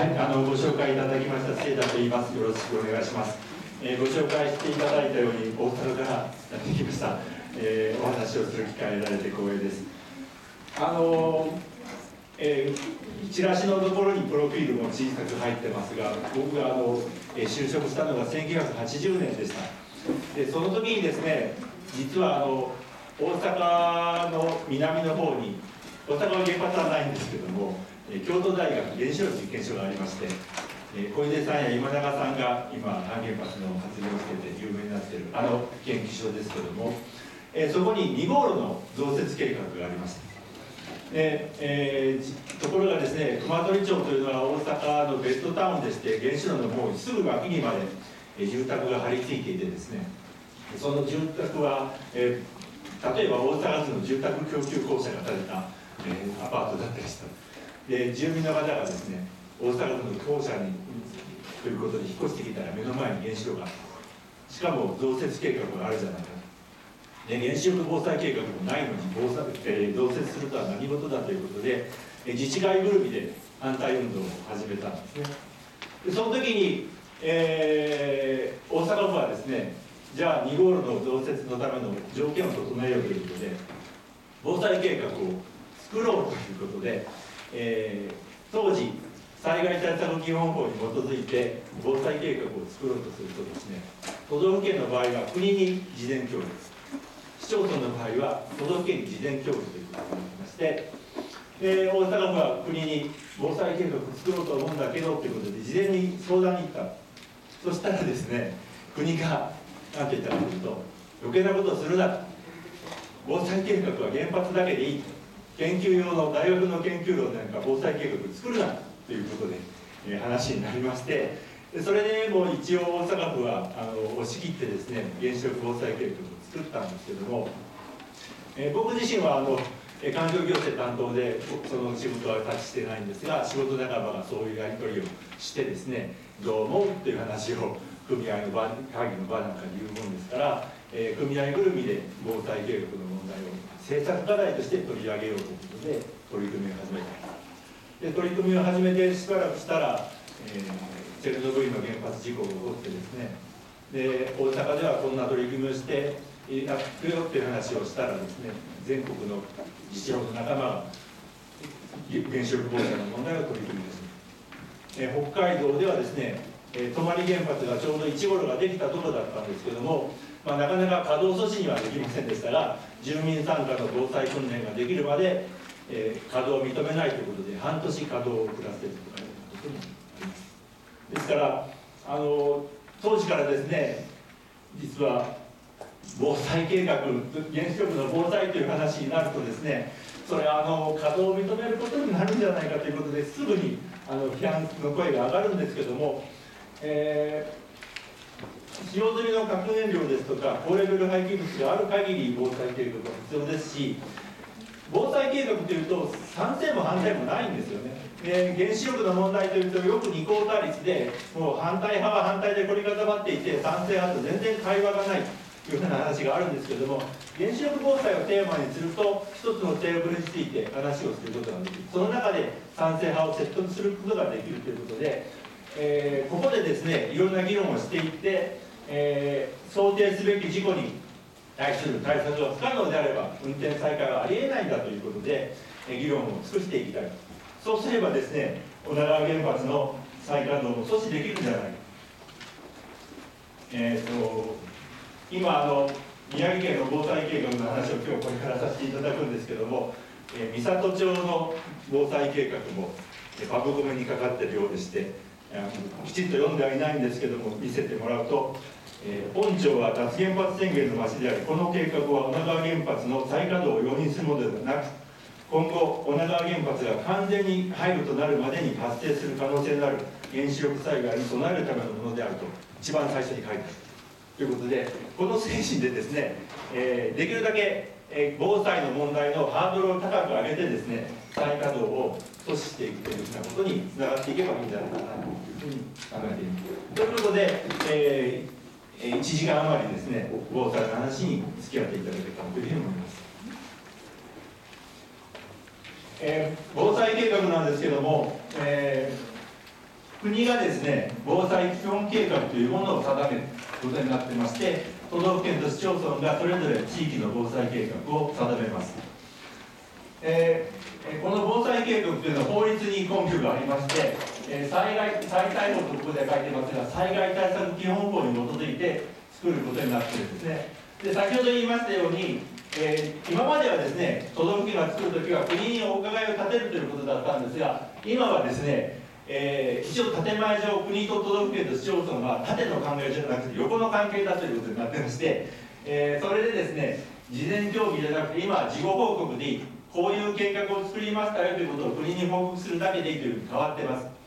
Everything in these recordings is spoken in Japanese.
はい、あのご紹介いただきました清田と言います。よろしくお願いします。えー、ご紹介していただいたように大阪からやってきました。えー、お話をする機会を得られて光栄です。あのえー、チラシのところにプロフィールも小さく入ってますが、僕があの、えー、就職したのが1980年でした。で、その時にですね、実はあの大阪の南の方に、大阪は原発はないんですけども。京都大学原子力実験所がありまして小出さんや今永さんが今反原発の発言をしてて有名になっているあの研究所ですけどもそこに2号炉の増設計画がありましたで、えー、ところがですね熊取町というのは大阪のベッドタウンでして原子炉のもうすぐ脇にまで住宅が張り付いていてですねその住宅は、えー、例えば大阪市の住宅供給公社が建てた、えー、アパートだったりした。で住民の方がですね大阪府の校舎にということで引っ越してきたら目の前に原子炉がしかも増設計画があるじゃないかで原子力防災計画もないのに防災、えー、増設するとは何事だということで自治会ぐるみで反対運動を始めたんですね。でその時に、えー、大阪府はですねじゃあ2号炉の増設のための条件を整えようということで防災計画を作ろうということでえー、当時災害対策基本法に基づいて防災計画を作ろうとするとですね都道府県の場合は国に事前協力市町村の場合は都道府県に事前協力ということになりましてで大阪府は国に防災計画を作ろうと思うんだけどということで事前に相談に行った。そしたらですね国が何て言ったかというと余計なことをするな防災計画は原発だけでいい研究用の大学の研究論なんか防災計画作るなということで、えー、話になりましてそれでもう一応大阪府はあの押し切ってですね原子力防災計画を作ったんですけども、えー、僕自身はあの環境行政担当でその仕事は立ちしてないんですが仕事仲間がそういうやり取りをしてですねどう思うっていう話を組合の場会議の場なんかに言うもんですから、えー、組合ぐるみで防災計画の題を政策課題として取り上げようということで取り組みを始めた。で取り組みを始めてしばらくしたら、えー、チェルノブイリの原発事故が起こってですね。で大阪ではこんな取り組みをしてやってよっていう話をしたらですね全国の自治の仲間が原子力防災の問題を取り組みです、えー、北海道ではですね、えー、泊原発がちょうど1頃ができたところだったんですけども、まあ、なかなか稼働阻止にはできませんでしたが住民参加の防災訓練ができるまでえー、稼働を認めないということで半年稼働を遅らせるということもあります。ですからあの当時からですね実は防災計画原子力の防災という話になるとですねそれはあの稼働を認めることになるんじゃないかということですぐにあの批判の声が上がるんですけども、えー、使用済みの核燃料ですとか高レベル廃棄物がある限り防災計画は必要ですし防災計画というと賛成も反対もないんですよね。で原子力の問題というとよく二項対立でもう反対派は反対で凝り固まっていて賛成派と全然会話がないというふうな話があるんですけれども原子力防災をテーマにすると一つのテーブルについて話をすることができる。その中で賛成派を説得することができるということで、えー、ここでですねいろんな議論をしていって、えー、想定すべき事故に対する対策が不可能であれば運転再開はありえないんだということでえ議論を尽くしていきたい。そうすればですね女川原原発の再稼働も阻止できるんじゃない。かえーと、今あの宮城県の防災計画の話を今日これからさせていただくんですけども、えー、三郷町の防災計画もパブコメにかかってるようでしてきちんと読んではいないんですけども見せてもらうとえ、本町は脱原発宣言の町でありこの計画は女川原発の再稼働を容認するものではなく今後女川原発が完全に廃炉となるまでに発生する可能性のある。原子力災害に備えるためのものであると一番最初に書いてあるということでこの精神でですね、えー、できるだけ、え、防災の問題のハードルを高く上げてですね再稼働を阻止していくというふうなことにつながっていけばいいんじゃないかなというふうに考えています。ということで、えー1時間余りですね防災の話に付き合っていただけたらというふうに思います、えー、防災計画なんですけども、え国がですね防災基本計画というものを定めることになってまして都道府県と市町村がそれぞれ地域の防災計画を定めます、えー、この防災計画というのは法律に根拠がありましてえ災害災害法とここで書いてますが災害対策基本法に基づいて作ることになっているんですね。で先ほど言いましたように、えー、今まではですね都道府県が作るときは国にお伺いを立てるということだったんですが今はですねえー、一応建前上国と都道府県と市町村は縦の関係じゃなくて横の関係だということになってまして、えー、それでですね事前協議じゃなくて今事後報告でいいこういう計画を作りましたよということを国に報告するだけでいいというふうに変わってます。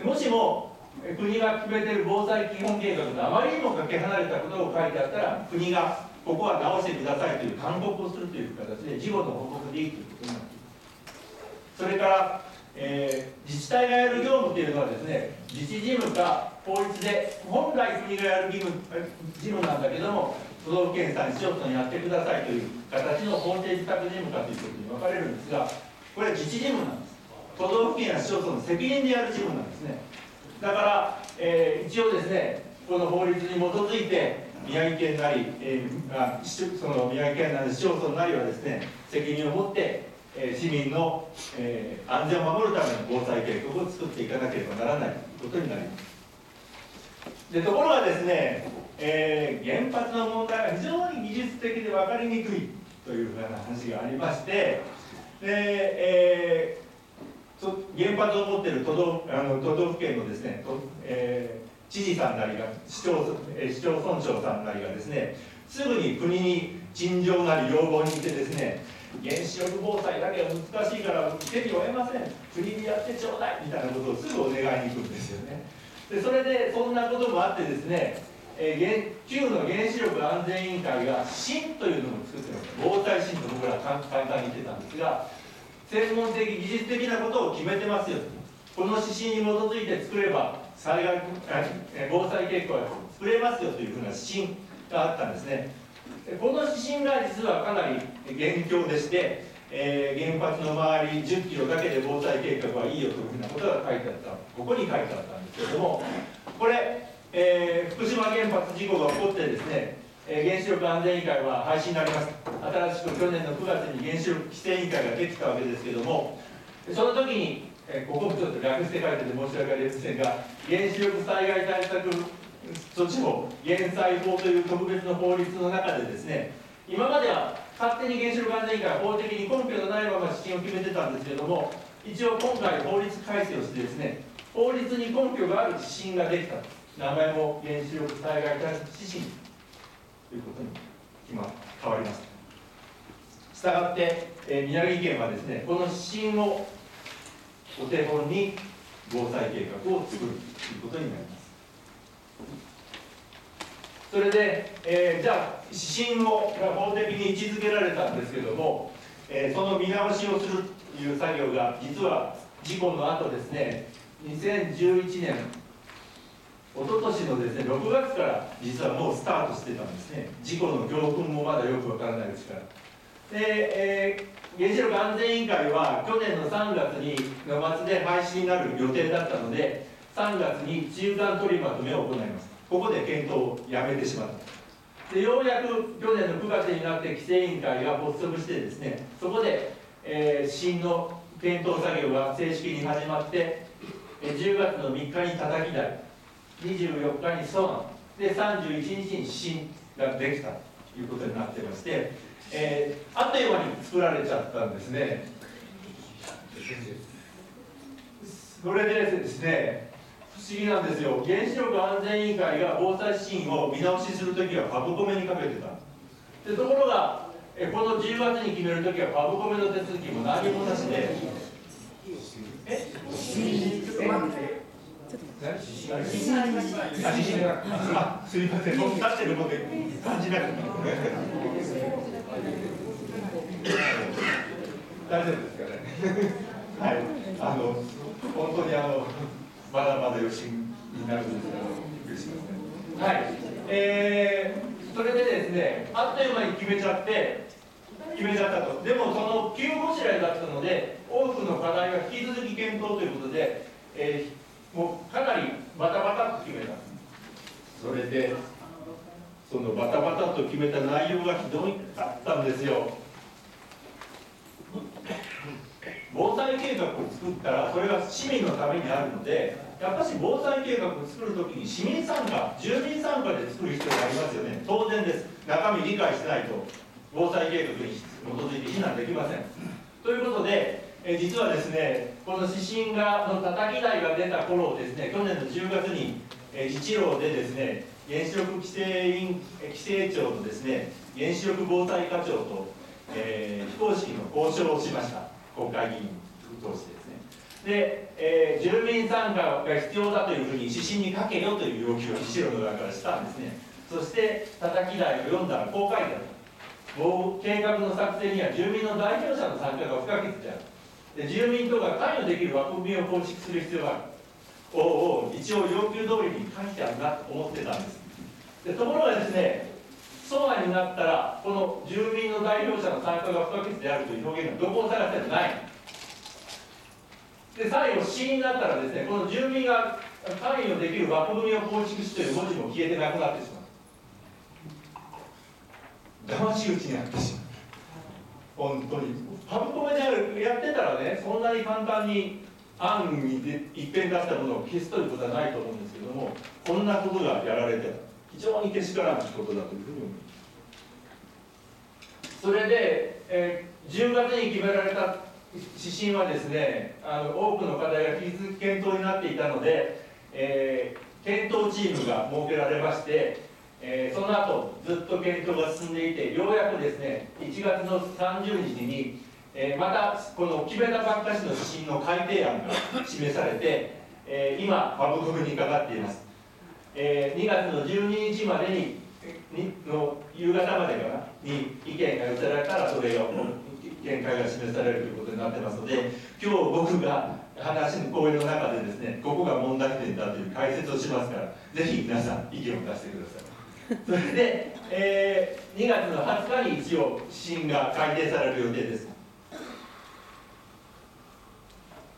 もしも国が決めている防災基本計画とあまりにもかけ離れたことを書いてあったら国がここは直してくださいという勧告をするという形で事後の報告でいいということになっています。それから、えー、自治体がやる業務というのはですね自治事務か法律で本来国がやる義務事務なんだけども都道府県さん市町村やってくださいという形の法定自宅事務かということに分かれるんですがこれは自治事務なんです。都道府県や市町村の責任でやる事務なんですね。だから、えー、一応ですねこの法律に基づいて宮城県なり、えー、あその宮城県なり市町村なりはですね責任を持って、えー、市民の、えー、安全を守るための防災計画を作っていかなければならないことになります。でところがですね、えー、原発の問題は非常に技術的で分かりにくいというふうな話がありましてで、えー原発を持っている都道あの都道府県のですね、えー、知事さんなりが市町市町村長さんなりがですねすぐに国に陳情なり要望に行ってですね原子力防災だけは難しいから手に負えません。国にやってちょうだいみたいなことをすぐお願いに行くんですよね。でそれでそんなこともあってですね、えー、旧の原子力安全委員会が新というのを作ってます。防災新と僕ら簡単に言ってたんですが専門的技術的なことを決めてますよ。この指針に基づいて作れば災害防災計画は作れますよというふうな指針があったんですね。この指針が実はかなり厳強でして、えー、原発の周り10キロだけで防災計画はいいよというふうなことが書いてあった。ここに書いてあったんですけれどもこれ、えー、福島原発事故が起こってですねえ原子力安全委員会は廃止になります。新しく去年の9月に原子力規制委員会ができたわけですけどもその時に、えここもちょっと略して書いてて申し訳ありませんが原子力災害対策措置法減災法という特別の法律の中でですね今までは勝手に原子力安全委員会は法的に根拠のないまま指針を決めてたんですけども一応今回法律改正をしてですね法律に根拠がある指針ができた。名前も原子力災害対策指針。ということに今変わりましたしたがって、えー、宮城県はですねこの指針をお手本に防災計画を作るということになります。それで、えー、じゃあ指針を法的に位置づけられたんですけども、えー、その見直しをするという作業が実は事故の後ですね2011年一昨年のですね6月から実はもうスタートしてたんですね。事故の教訓もまだよくわからないうちから。で、えー、原子力安全委員会は去年の3月にの末で廃止になる予定だったので3月に中間取りまとめを行います。ここで検討をやめてしまった。でようやく去年の9月になって規制委員会が発足してですねそこで、えー、新の検討作業が正式に始まって10月の3日に叩き台。24日にソンで31日に指針ができたということになってまして、えー、あっという間に作られちゃったんですね。それでですね不思議なんですよ。原子力安全委員会が防災指針を見直しするときはパブコメにかけてた。でところがえこの10月に決めるときはパブコメの手続きも何もなしで。え？ちょっと待ってあ、すみません、僕立ってるので感じなくて。大丈夫ですかね。はい、あの本当にあのまだまだ余震になるんですけど、はい、えー、それでですね、あっという間に決めちゃって。決めちゃったとでもその急ごしらえだったので多くの課題は引き続き検討ということで、えーもうかなりバタバタと決めた。それでそのバタバタと決めた内容がひどかったんですよ。防災計画を作ったらそれが市民のためにあるのでやっぱし防災計画を作るときに市民参加住民参加で作る必要がありますよね。当然です。中身理解しないと防災計画に基づいて避難できません。ということでえ実はですねこの指針がの叩き台が出た頃ですね去年の10月に、え自治労でですね原子力規制委員規制庁とですね原子力防災課長と、えー、非公式の交渉をしました。国会議員通してですね。で、えー、住民参加が必要だというふうに指針に書けよという要求を議事の側からしたんですね。そして叩き台を読んだらこう書いてある計画の作成には住民の代表者の参加が不可欠である。で住民等が関与できる枠組みを構築する必要がある。おお一応要求通りに書いてあるなと思ってたんです。でところがですね総案になったらこの住民の代表者の参加が不可欠であるという表現がどこを探してもない。で最後死因になったらですねこの住民が関与できる枠組みを構築しという文字も消えてなくなってしまう。騙し討ちになってしまう。本当に。ハブコメでやってたらねそんなに簡単に案にで一遍出したものを消すということはないと思うんですけどもこんなことがやられて非常にけしからんことだというふうに思いますそれで、えー、10月に決められた指針はですねあの多くの課題が引き続き検討になっていたので、えー、検討チームが設けられましてえー、その後ずっと検討が進んでいてようやくですね1月の30日に、えー、またこの決めたばっかしの指針の改定案が示されて、えー、今パブコメにかかっています、え2月の12日までににの夕方までかなに意見が寄せられたらそれを見解が示されるということになってますので今日僕が話の講演の中でですねここが問題点だという解説をしますからぜひ皆さん意見を出してください。それで、えー、2月の20日に一応指針が改定される予定です、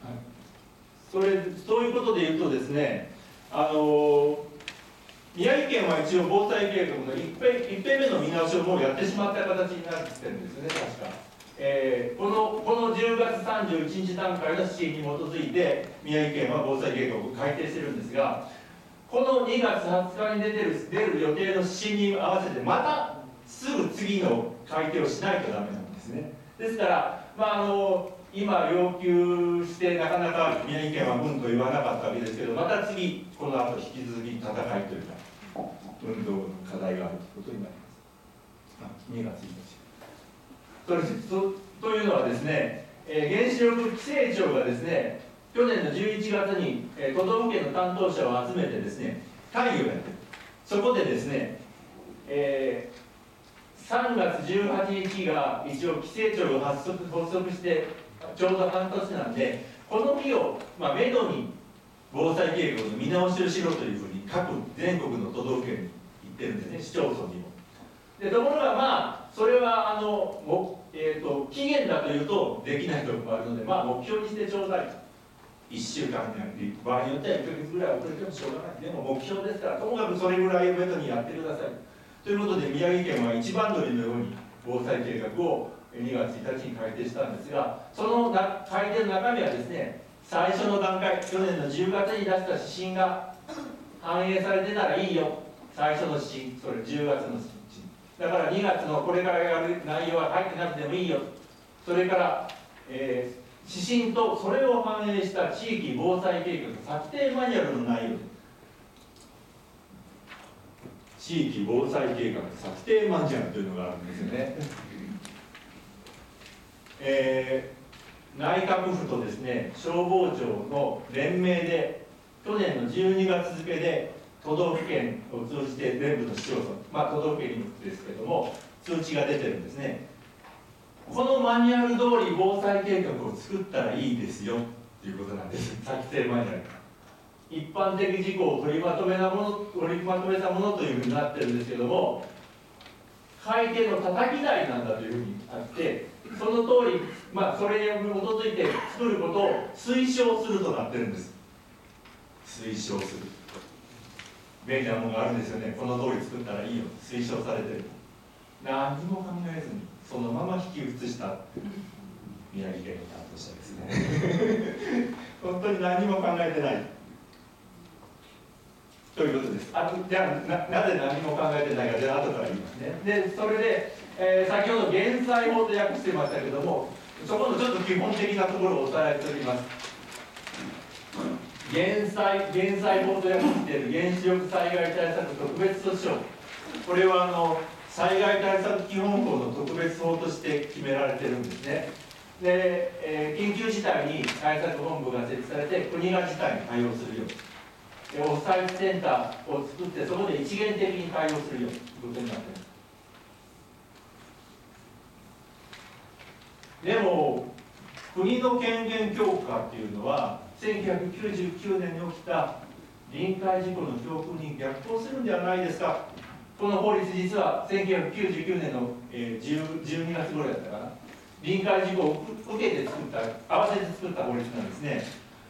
はい、それそういうことで言うとですねあの、宮城県は一応防災計画の 1, 1編目の見直しをもうやってしまった形になってるんですね確か。えー、このこの10月31日段階の指針に基づいて宮城県は防災計画を改定してるんですがこの2月20日に出てる出る予定の指針に合わせてまたすぐ次の改定をしないとダメなんですねですから、まあ、あの今要求してなかなか宮城県はうんと言わなかったわけですけどまた次この後引き続き戦いというか運動の課題があるということになります2月1日それというのはですね、えー、原子力規制庁がですね去年の11月に、えー、都道府県の担当者を集めてですね会議をやってそこでですね、えー、3月18日が一応規制庁が発足発足してちょうど半年なんでこの日を、まあ、めどに防災計画の見直しをしろというふうに各全国の都道府県に言ってるんですね市町村にも。でところがまあそれはあのも、えーと、と期限だというとできないところもあるので、まあ、目標にしてちょうだいと。1週間に場合によっては1か月ぐらい遅れてもしょうがないでも目標ですからともかくそれぐらいをめどにやってくださいということで宮城県は一番乗りのように防災計画を2月1日に改定したんですがその改定の中身はですね最初の段階去年の10月に出した指針が反映されてたらいいよ。最初の指針それ10月の指針。だから2月のこれからやる内容は入ってなくてもいいよ。それから、えー指針とそれを反映した地域防災計画策定マニュアルの内容。地域防災計画策定マニュアルというのがあるんですよね、えー、内閣府とですね消防庁の連名で去年の12月付で都道府県を通じて全部の市町村まあ都道府県ですけども通知が出てるんですね。このマニュアル通り防災計画を作ったらいいですよっていうことなんです。策定マニュアル一般的事項を取りまとめなもの取りまとめたものというふうになってるんですけども改定の叩き台なんだというふうにあってその通り、まあ、それに基づいて作ることを推奨するとなってるんです。推奨する。便利なものがあるんですよね。この通り作ったらいいよ。推奨されてる。何も考えずにそのまま引き移した。宮城県の担当者ですね。本当に何も考えてない。ということです。あじゃあななぜ何も考えてないかじゃあ後から言いますね。でそれで、えー、先ほど減災法と訳してましたけどもそこのちょっと基本的なところをおさらいしております。減災減災法と訳している原子力災害対策特別措置法。これはあの災害対策基本法の特別法として決められてるんですね。で、えー、緊急事態に対策本部が設置されて国が事態に対応するよう。オフサイトセンターを作ってそこで一元的に対応するようということになっています。でも国の権限強化っていうのは1999年に起きた臨海事故の教訓に逆行するんではないですか。この法律実は1999年の、えー、12月頃やったかな。臨海事故を受けて作った合わせて作った法律なんですね。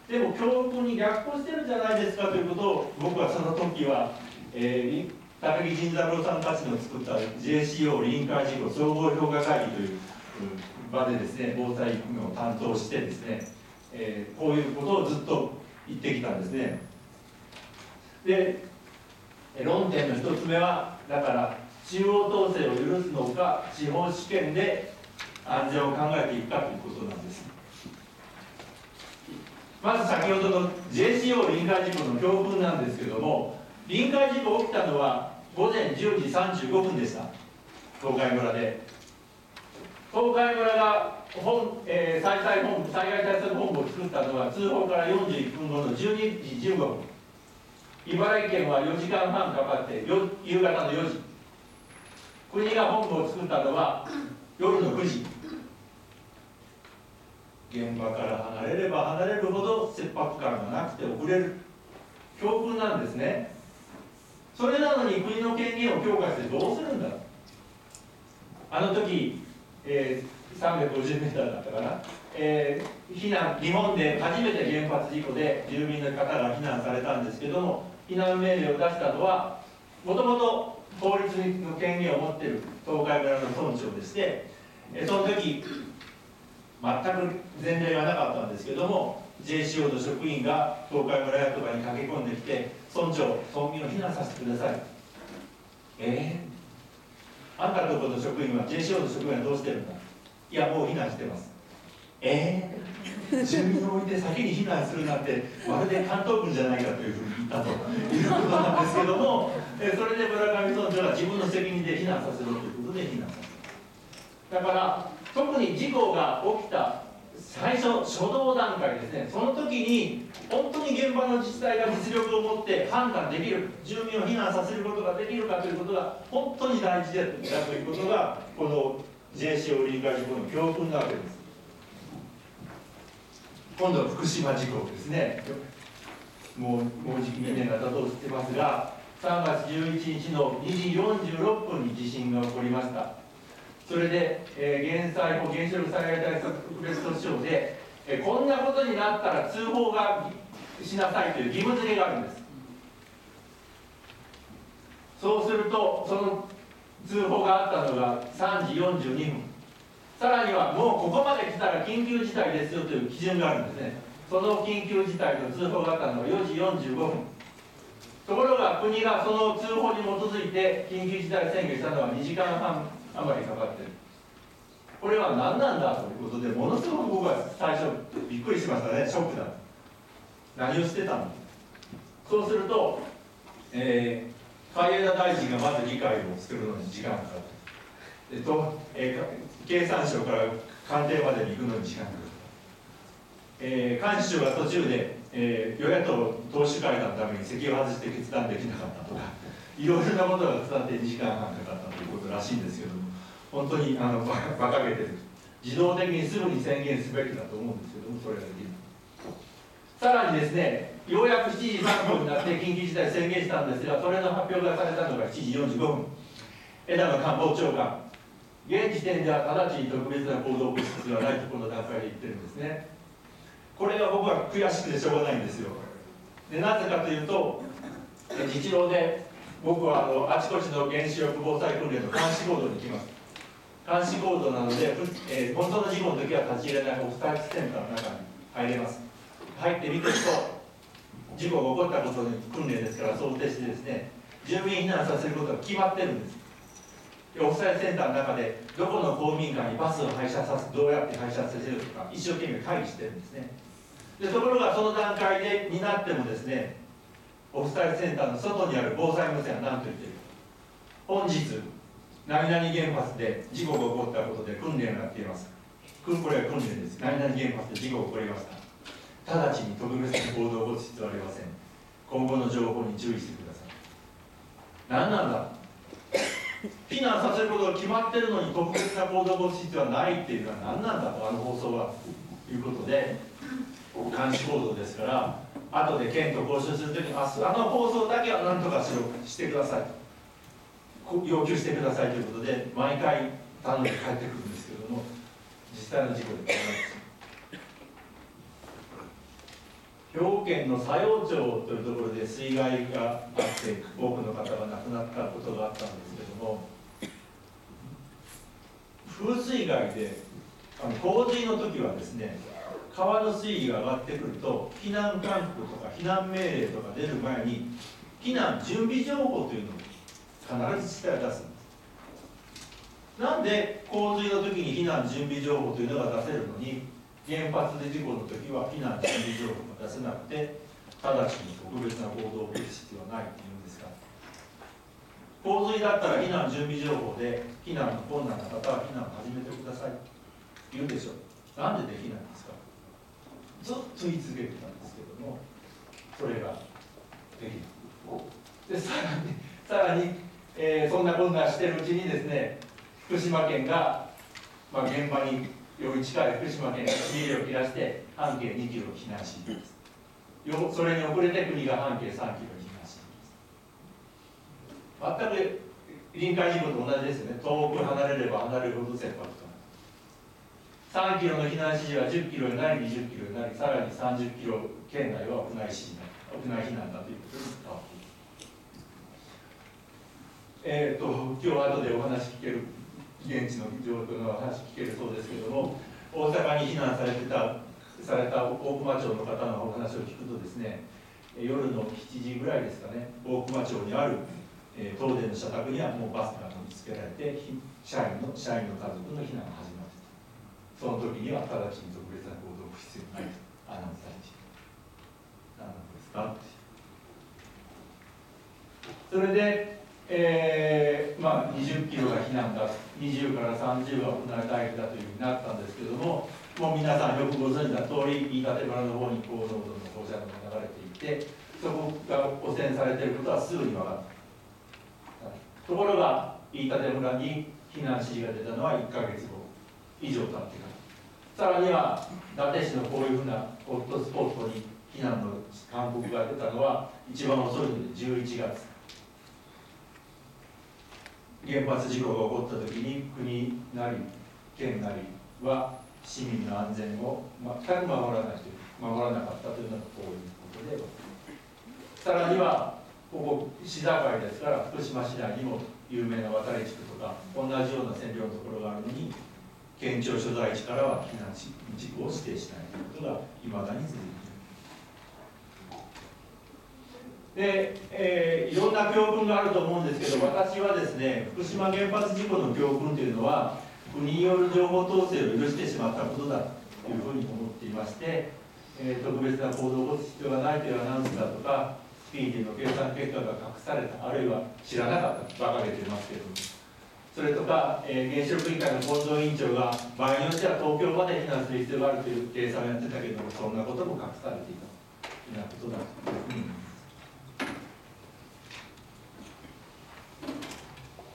でも教訓に逆行してるんじゃないですかということを僕はその時は、えー、高木仁三郎さんたちの作った JCO 臨海事故総合評価会議という場でですね防災育務を担当してですね、えー、こういうことをずっと言ってきたんですね。で論点の一つ目はだから中央統制を許すのか司法試験で安全を考えていくかということなんです。まず先ほどの JCO 臨海事故の教訓なんですけども臨海事故起きたのは午前10時35分でした。東海村で。東海村が本、えー、災害本部災害対策本部を作ったのは通報から41分後の12時15分。茨城県は4時間半かかって夕方の4時。国が本部を作ったのは夜の9時。現場から離れれば離れるほど切迫感がなくて遅れる。教訓なんですね。それなのに国の権限を強化してどうするんだ。あの時、えー、350メーターだったかな、えー、避難日本で初めて原発事故で住民の方が避難されたんですけども避難命令を出したのはもともと法律の権限を持っている東海村の村長でして、えその時全く前例がなかったんですけども JCO の職員が東海村役場に駆け込んできて村長村民を避難させてください。えー、あんたのところの職員は JCO の職員はどうしてるんだ？いやもう避難してます。えー、住民を置いて先に避難するなんてまるで関東軍じゃないかというふうに言ったということなんですけどもえそれで村上村長は自分の責任で避難させろということで避難させた。だから特に事故が起きた最初初動段階ですね。その時に本当に現場の自治体が実力を持って判断できる住民を避難させることができるかということが本当に大事だということがこの JCO 臨海事故の教訓なわけです。今度は福島事故ですね。もうもうじき2年が経とうとしてますが3月11日の2時46分に地震が起こりました。それで、えー、減災法原子力災害対策特別措置法で、えー、こんなことになったら通報がしなさいという義務付けがあるんです。そうするとその通報があったのが3時42分。さらにはもうここまで来たら緊急事態ですよという基準があるんですね。その緊急事態の通報があったのは4時45分。ところが国がその通報に基づいて緊急事態宣言したのは2時間半余りかかってる。これは何なんだということでものすごく僕は最初びっくりしましたね。ショックだ。何をしてたの？そうすると、えー、海江田大臣がまず議会を作るのに時間がかかる。えっと、えー、経産省から官邸までに行くのに時間がかかる、えー、幹事長が途中で、えー、与野党党首会談のために席を外して決断できなかったとかいろいろなことが伝わって2時間半かかったということらしいんですけど本当にあの馬鹿げてる自動的にすぐに宣言すべきだと思うんですけどもそれができるさらにですねようやく7時3分になって緊急事態宣言したんですがそれの発表がされたのが7時45分。枝野官房長官現時点では直ちに特別な行動を起こす必要はないとこの段階で言ってるんですね。これが僕は悔しくてしょうがないんですよ。でなぜかというと実情で僕はあのあちこちの原子力防災訓練の監視行動に行きます。監視行動なので、えー、本当の事故の時は立ち入れないオフサイドセンターの中に入れます。入ってみてると事故が起こったことに訓練ですから想定してですね住民避難させることが決まってるんです。オフサイドセンターの中でどこの公民館にバスを廃車させどうやって廃車させるとか一生懸命会議してるんですね。でところがその段階でになってもですねオフサイドセンターの外にある防災無線は何と言ってる本日何々原発で事故が起こったことで訓練をやっています。これは訓練です。何々原発で事故が起こりました。直ちに特別な行動を起こす必要はありません。今後の情報に注意してください。何なんだ。避難させることが決まってるのに特別な行動を起こす必要はないっていうのは何なんだとあの放送は。ということで監視行動ですから後で県と交渉するときにああの放送だけは何とかしろしてください要求してくださいということで毎回頼んで帰ってくるんですけども実際の事故でございます。兵庫県の佐用町というところで水害があって多くの方が亡くなったことがあったんですけども風水害であの洪水の時はですね川の水位が上がってくると避難勧告とか避難命令とか出る前に避難準備情報というのを必ず自治体は出すんです。なんで洪水の時に避難準備情報というのが出せるのに原発で事故の時は避難準備情報が出せなくて直ちに特別な行動を起こす必要はないっていうんですか洪水だったら避難準備情報で避難の困難な方は避難を始めてくださいって言うでしょなんでできないんですか？ずっと言い続けてたんですけどもそれができないでさらにさらに、えー、そんなこんなしてるうちにですね福島県が、まあ、現場により近い福島県が火入れを切らして半径2キロ避難します。それに遅れて国が半径3キロ避難します。全く臨界事故と同じですよね。遠く離れれば離れるほど切迫と。3キロの避難指示は10キロになり20キロになりさらに30キロ圏内は屋内指示屋内避難だということに変わっているえっ、ー、と今日後でお話聞ける現地の状況の話聞けるそうですけれども大阪に避難されてたされた大熊町の方のお話を聞くとですね夜の7時ぐらいですかね大熊町にある、えー、東電の社宅にはもうバスが乗り付けられて社員の社員の家族の避難が始まその時には直ちに特別な行動を必要ないとアナウンスされて何なんですか？それで、えー、まあ、20キロが避難だ20から30は行われたいだというふうになったんですけどももう皆さんよくご存知の通り飯舘村の方に高濃度の放射能が流れていてそこが汚染されていることはすぐに分かった、ところが飯舘村に避難指示が出たのは1か月後以上経ってからさらには伊達市のこういうふうなホットスポットに避難の勧告が出たのは一番遅いので11月。原発事故が起こった時に国なり県なりは市民の安全を全く守らないという守らなかったというのがこういうことでさらにはここ市境ですから福島市内にも有名な渡り地区とか同じような線量のところがあるのに県庁所在地からは避難地区を指定しないということがいまだに続いているで、えー、いろんな教訓があると思うんですけど私はですね福島原発事故の教訓というのは国による情報統制を許してしまったことだというふうに思っていまして、えー、特別な行動を起こす必要がないというアナウンスだとかスピーディーの計算結果が隠されたあるいは知らなかったばかげていますけれども。それとか、えー、原子力委員会の近藤委員長が場合によっては東京まで避難する必要があるという計算をやってたけどもそんなことも隠されていたというようなことだと思いうふうに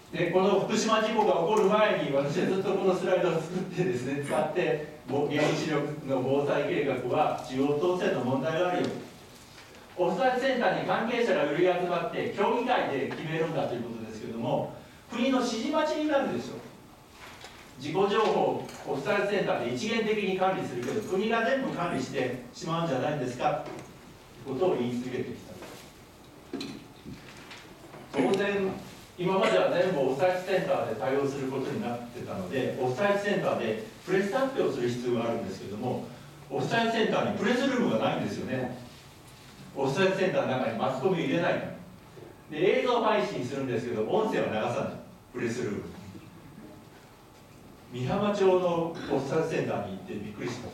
でこの福島事故が起こる前に私はずっとこのスライドを作ってですね使って原子力の防災計画は中央統制の問題があるよ。オフサイセンターに関係者が売り集まって協議会で決めるんだということですけども国の指示待ちになるでしょ。自己情報をオフサイドセンターで一元的に管理するけど国が全部管理してしまうんじゃないんですか。ってことを言い続けてきた。当然今までは全部オフサイドセンターで対応することになってたのでオフサイドセンターでプレス発表する必要があるんですけどもオフサイドセンターにプレスルームがないんですよね。オフサイドセンターの中にマスコミを入れないで映像配信するんですけど音声は流さない。プレスルーム美浜町のオフサイドセンターに行ってびっくりした。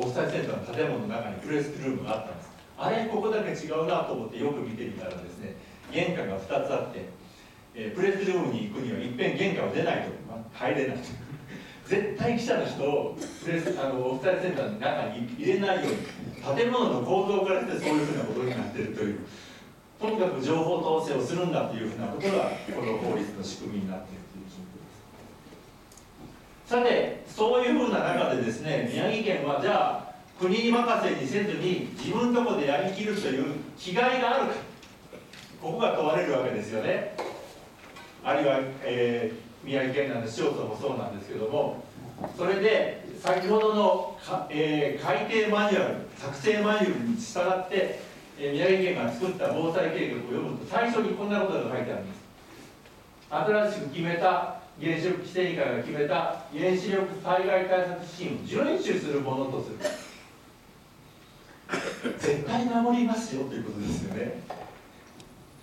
オフサイドセンターの建物の中にプレスルームがあったんです。あれここだけ違うなと思ってよく見てみたらですね玄関が2つあって、えー、プレスルームに行くにはいっぺん玄関を出ないと、まあ、入れない 絶対記者の人をプレスあのオフサイドセンターの中に入れないように建物の構造からしてそういうふうなことになってるという。とにかく情報統制をするんだというふうなことがこの法律の仕組みになっているという状況です。さてそういうふうな中でですね宮城県はじゃあ国に任せにせずに自分とこでやりきるという気概があるかここが問われるわけですよね。あるいは、えー、宮城県内の市町村もそうなんですけどもそれで先ほどの、えー、改定マニュアル作成マニュアルに従って、え、宮城県が作った防災計画を読むと最初にこんなことが書いてあります。新しく決めた原子力規制委員会が決めた原子力災害対策指針を遵守するものとする。絶対守りますよということですよね。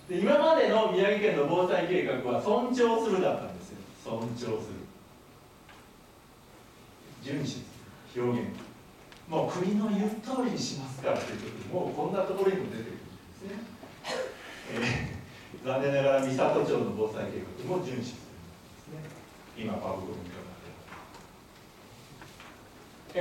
で今までの宮城県の防災計画は尊重するだったんですよ。尊重する。遵守する。表現。もう国の言う通りにしますからということでもうこんなところにも出てくるんですね、えー、残念ながら三郷町の防災計画も遵守するんです。ね今パブコミ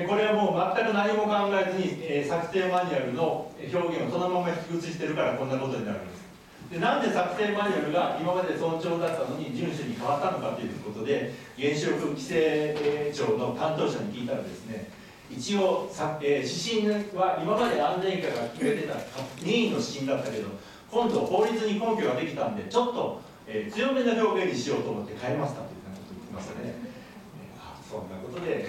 これはもう全く何も考えずに、えー、作成マニュアルの表現をそのまま引き写してるからこんなことになるんですでなんで作成マニュアルが今まで尊重だったのに遵守に変わったのかということで原子力規制庁の担当者に聞いたらですね一応さ、えー、指針は今まで安全以下が決めてた任意の指針だったけど今度法律に根拠ができたんでちょっと、えー、強めの表現にしようと思って変えましたというようなことを言ってましたね、えー、そんなことで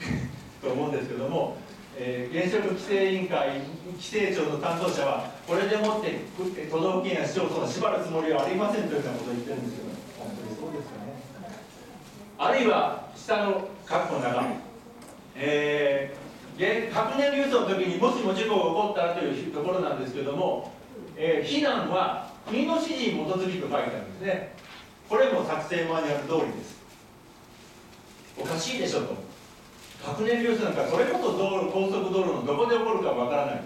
と思うんですけども、えー、原子力規制委員会規制庁の担当者はこれでもって都道府県や市町村を縛るつもりはありませんというようなことを言ってるんですけど本当にそうですよね。あるいは下の括弧の中えー、核燃流層の時にもしも事故が起こったらというところなんですけども、えー、避難は国の指示に基づきと書いてあるんですね。これも作成マニュアル通りです。おかしいでしょと。核燃料なんかそれこそ道路高速道路のどこで起こるかわからない。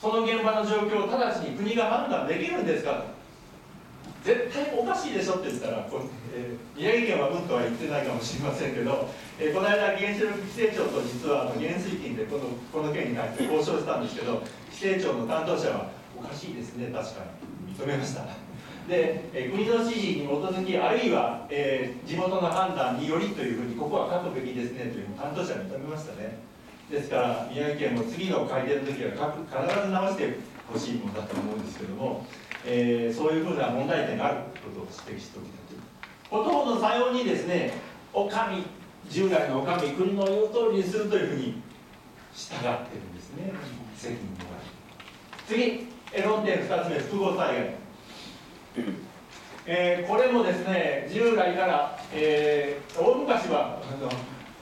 その現場の状況を直ちに国が判断できるんですかと。絶対おかしいでしょって言ったら、えー、宮城県はうんとは言ってないかもしれませんけど、えー、この間原子力規制庁と実はあの原水金でこのこの件に対して交渉したんですけど規制庁の担当者はおかしいですね確かに。認めました。で、え国の指示に基づきあるいは、えー、地元の判断によりというふうにここは書くべきですねというふうに担当者は認めましたね。ですから宮城県も次の改定の時は必ず直してほしいものだと思うんですけども、えー、そういうふうな問題点があることを指摘しておきたいことほどさようにですねお上従来のお上国の言う通りにするというふうに従ってるんですね。責任が次論点2つ目複合災害えー、これもですね従来から、えー、大昔はあの、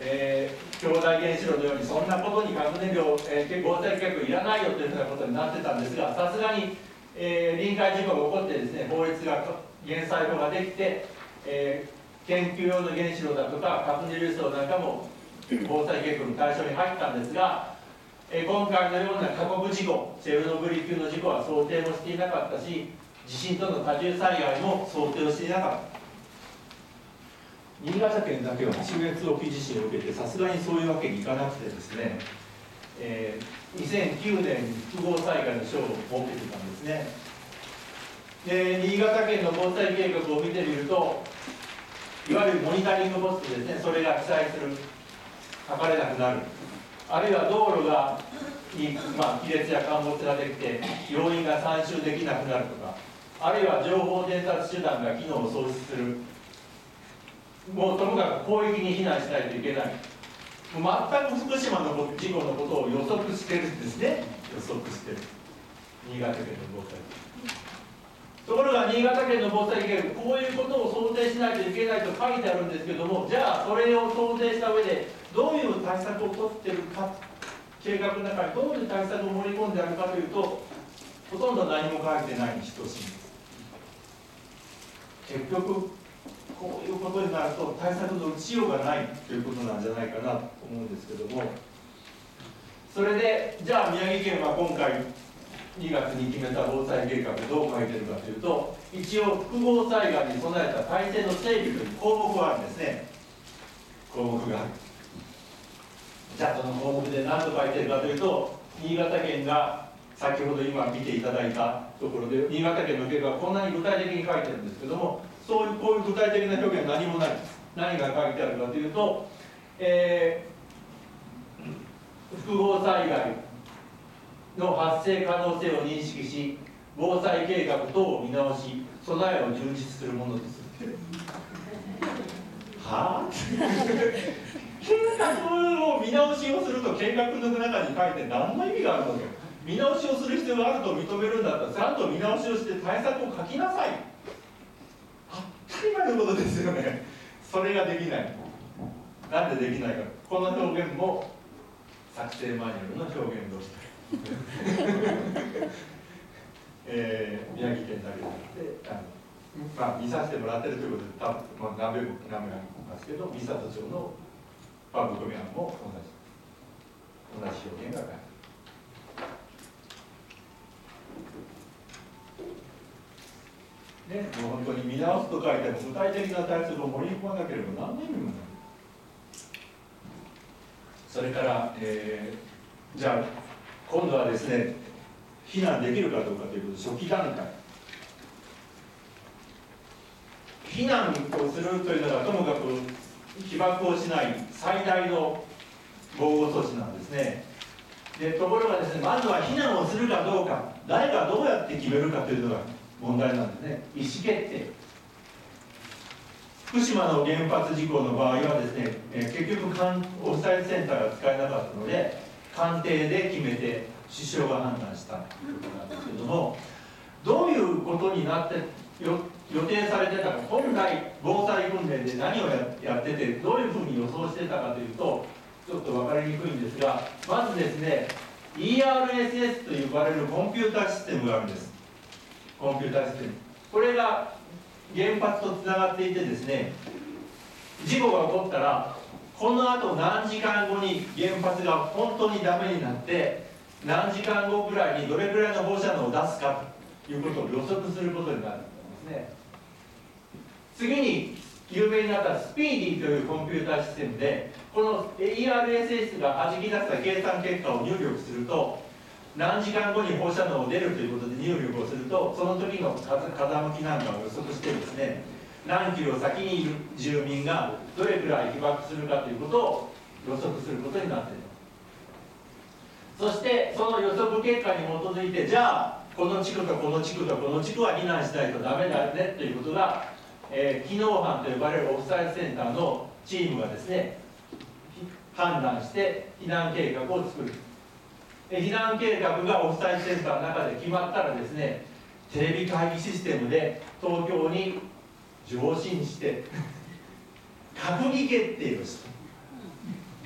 えー、兄弟原子炉のようにそんなことに核燃料、えー、防災計画いらないよというふうなことになってたんですがさすがに、えー、臨界事故が起こってですね法律が減災法ができて、えー、研究用の原子炉だとか核燃料層なんかも防災計画の対象に入ったんですが、えー、今回のような過酷事故チェルノブリ級の事故は想定もしていなかったし地震との多重災害も想定をしていなかった。新潟県だけは中越沖地震を受けてさすがにそういうわけにいかなくてですね、えー、2009年複合災害の賞を設けてたんですね。で新潟県の防災計画を見てみるといわゆるモニタリングポストですね。それが記載する書かれなくなる。あるいは道路がに、まあ、亀裂や陥没ができて要因が参集できなくなるとかあるいは情報伝達手段が機能を喪失する。もうともかく広域に避難しないといけない。全く福島の事故のことを予測してるんですね。予測してる。新潟県の防災ところが新潟県の防災計画こういうことを想定しないといけないと書いてあるんですけどもじゃあそれを想定した上でどういう対策を取ってるか計画の中にどういう対策を盛り込んであるかというとほとんど何も書いてないに等しいんです結局こういうことになると対策の打ちようがないということなんじゃないかなと思うんですけども。それでじゃあ宮城県は今回2月に決めた防災計画どう書いてるかというと一応複合災害に備えた体制の整備という項目があるんですね。項目が。あるじゃあその項目で何と書いてるかというと新潟県が先ほど今見ていただいたところで新潟県の計画はこんなに具体的に書いてるんですけどもそういうこういう具体的な表現は何もないです。何が書いてあるかというと、えー、複合災害の発生可能性を認識し防災計画等を見直し備えを充実するものです。はあ？計画を見直しをすると計画の中に書いて何の意味があるのか。見直しをする必要があると認めるんだったらちゃんと見直しをして対策を書きなさい。当たり前のことですよね。それができない。なんでできないか。この表現も作成マニュアルの表現としてえー、宮城県だけじゃなくてあの、まあ、見させてもらってるということで多分、まあ、何べも何べもありますけど三郷町のパブコミャンも同じ同じ表現が書いてある。ね、もう本当に見直すと書いても具体的な対策を盛り込まなければ何の意味もないそれから、えー、じゃあ今度はですね避難できるかどうかということ初期段階。避難をするというのがともかく被爆をしない最大の防護措置なんですね。でところがですねまずは避難をするかどうか誰がどうやって決めるかというのが問題なんですね意思決定。福島の原発事故の場合はですね、え結局オフサイドセンターが使えなかったので官邸で決めて首相が判断したということなんですけどもどういうことになって予定されてたか本来防災訓練で何をやっててどういうふうに予想してたかというとちょっと分かりにくいんですがまずですね ERSS と呼ばれるコンピューターシステムがあるんです。コンピューターシステム。これが原発とつながっていてですね事故が起こったらこのあと何時間後に原発が本当にダメになって何時間後ぐらいにどれぐらいの放射能を出すかということを予測することになるんですね。次に有名になったスピーディーというコンピューターシステムでこの ERSS が弾き出した計算結果を入力すると何時間後に放射能を出るということで入力をするとその時の風向きなんかを予測してですね何キロ先にいる住民がどれくらい被爆するかということを予測することになっている。そしてその予測結果に基づいてじゃあこの地区とこの地区とこの地区は避難しないとダメだねということが、えー、機能班と呼ばれるオフサイドセンターのチームがですね判断して避難計画を作る。避難計画がオフサイドセンターの中で決まったらですねテレビ会議システムで東京に上申して閣議決定をした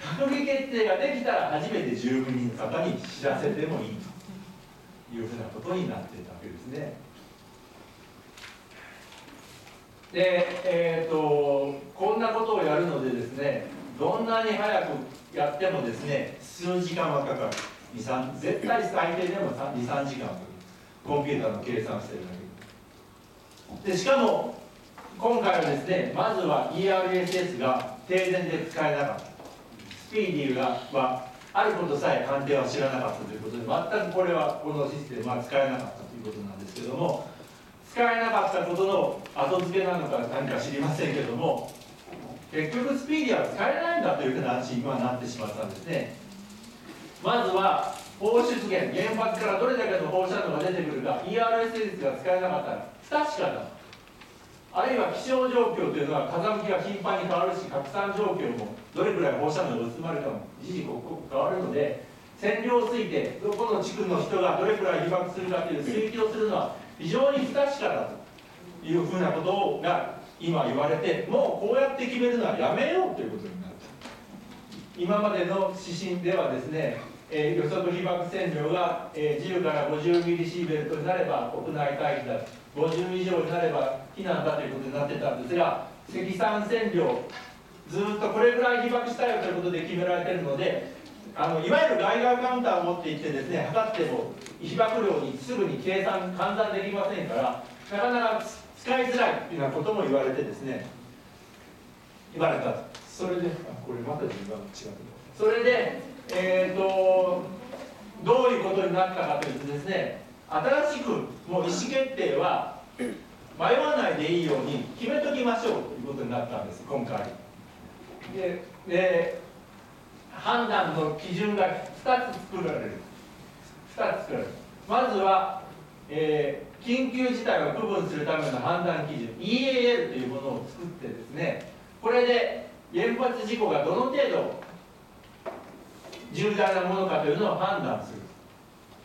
閣議決定ができたら初めて住民の方に知らせてもいいというふうなことになっていたわけですね。で、えーと、こんなことをやるのでですねどんなに早くやってもですね数時間はかかる23絶対最低でも23時間コンピューターの計算してるだけでしかも今回はですねまずは ERSS が停電で使えなかった。スピーディーがはあることさえ官邸は知らなかったということで全くこれはこのシステムは使えなかったということなんですけども使えなかったことの後付けなのか何か知りませんけども結局スピーディーは使えないんだというふうな話に今なってしまったんですね。まずは放出源原発からどれだけの放射能が出てくるか ERSS が使えなかったら不確かだ。あるいは気象状況というのは風向きが頻繁に変わるし拡散状況もどれくらい放射能が薄まるかも時々刻々変わるので占領推定どこの地区の人がどれくらい被爆するかという推定をするのは非常に不確かだというふうなことが今言われてもうこうやって決めるのはやめようということになった。今までの指針ではですね、えー、予測被爆線量が、えー、10から50ミリシーベルトになれば国内待機だ50以上になれば避難だということになってたんですが積算線量ずっとこれぐらい被爆したよということで決められているのであのいわゆる外側カウンターを持っていってですね測っても被爆量にすぐに計算換算できませんからなかなか使いづらいというようなことも言われてですね言われたそれでこれまた順番違ってそれでえっ、ー、とどういうことになったかというとですね新しくもう意思決定は迷わないでいいように決めときましょうということになったんです今回。でで判断の基準が2つ作られる。2つ作られる。まずは、えー、緊急事態を区分するための判断基準 EAL というものを作ってですねこれで原発事故がどの程度重大なものかというのを判断する。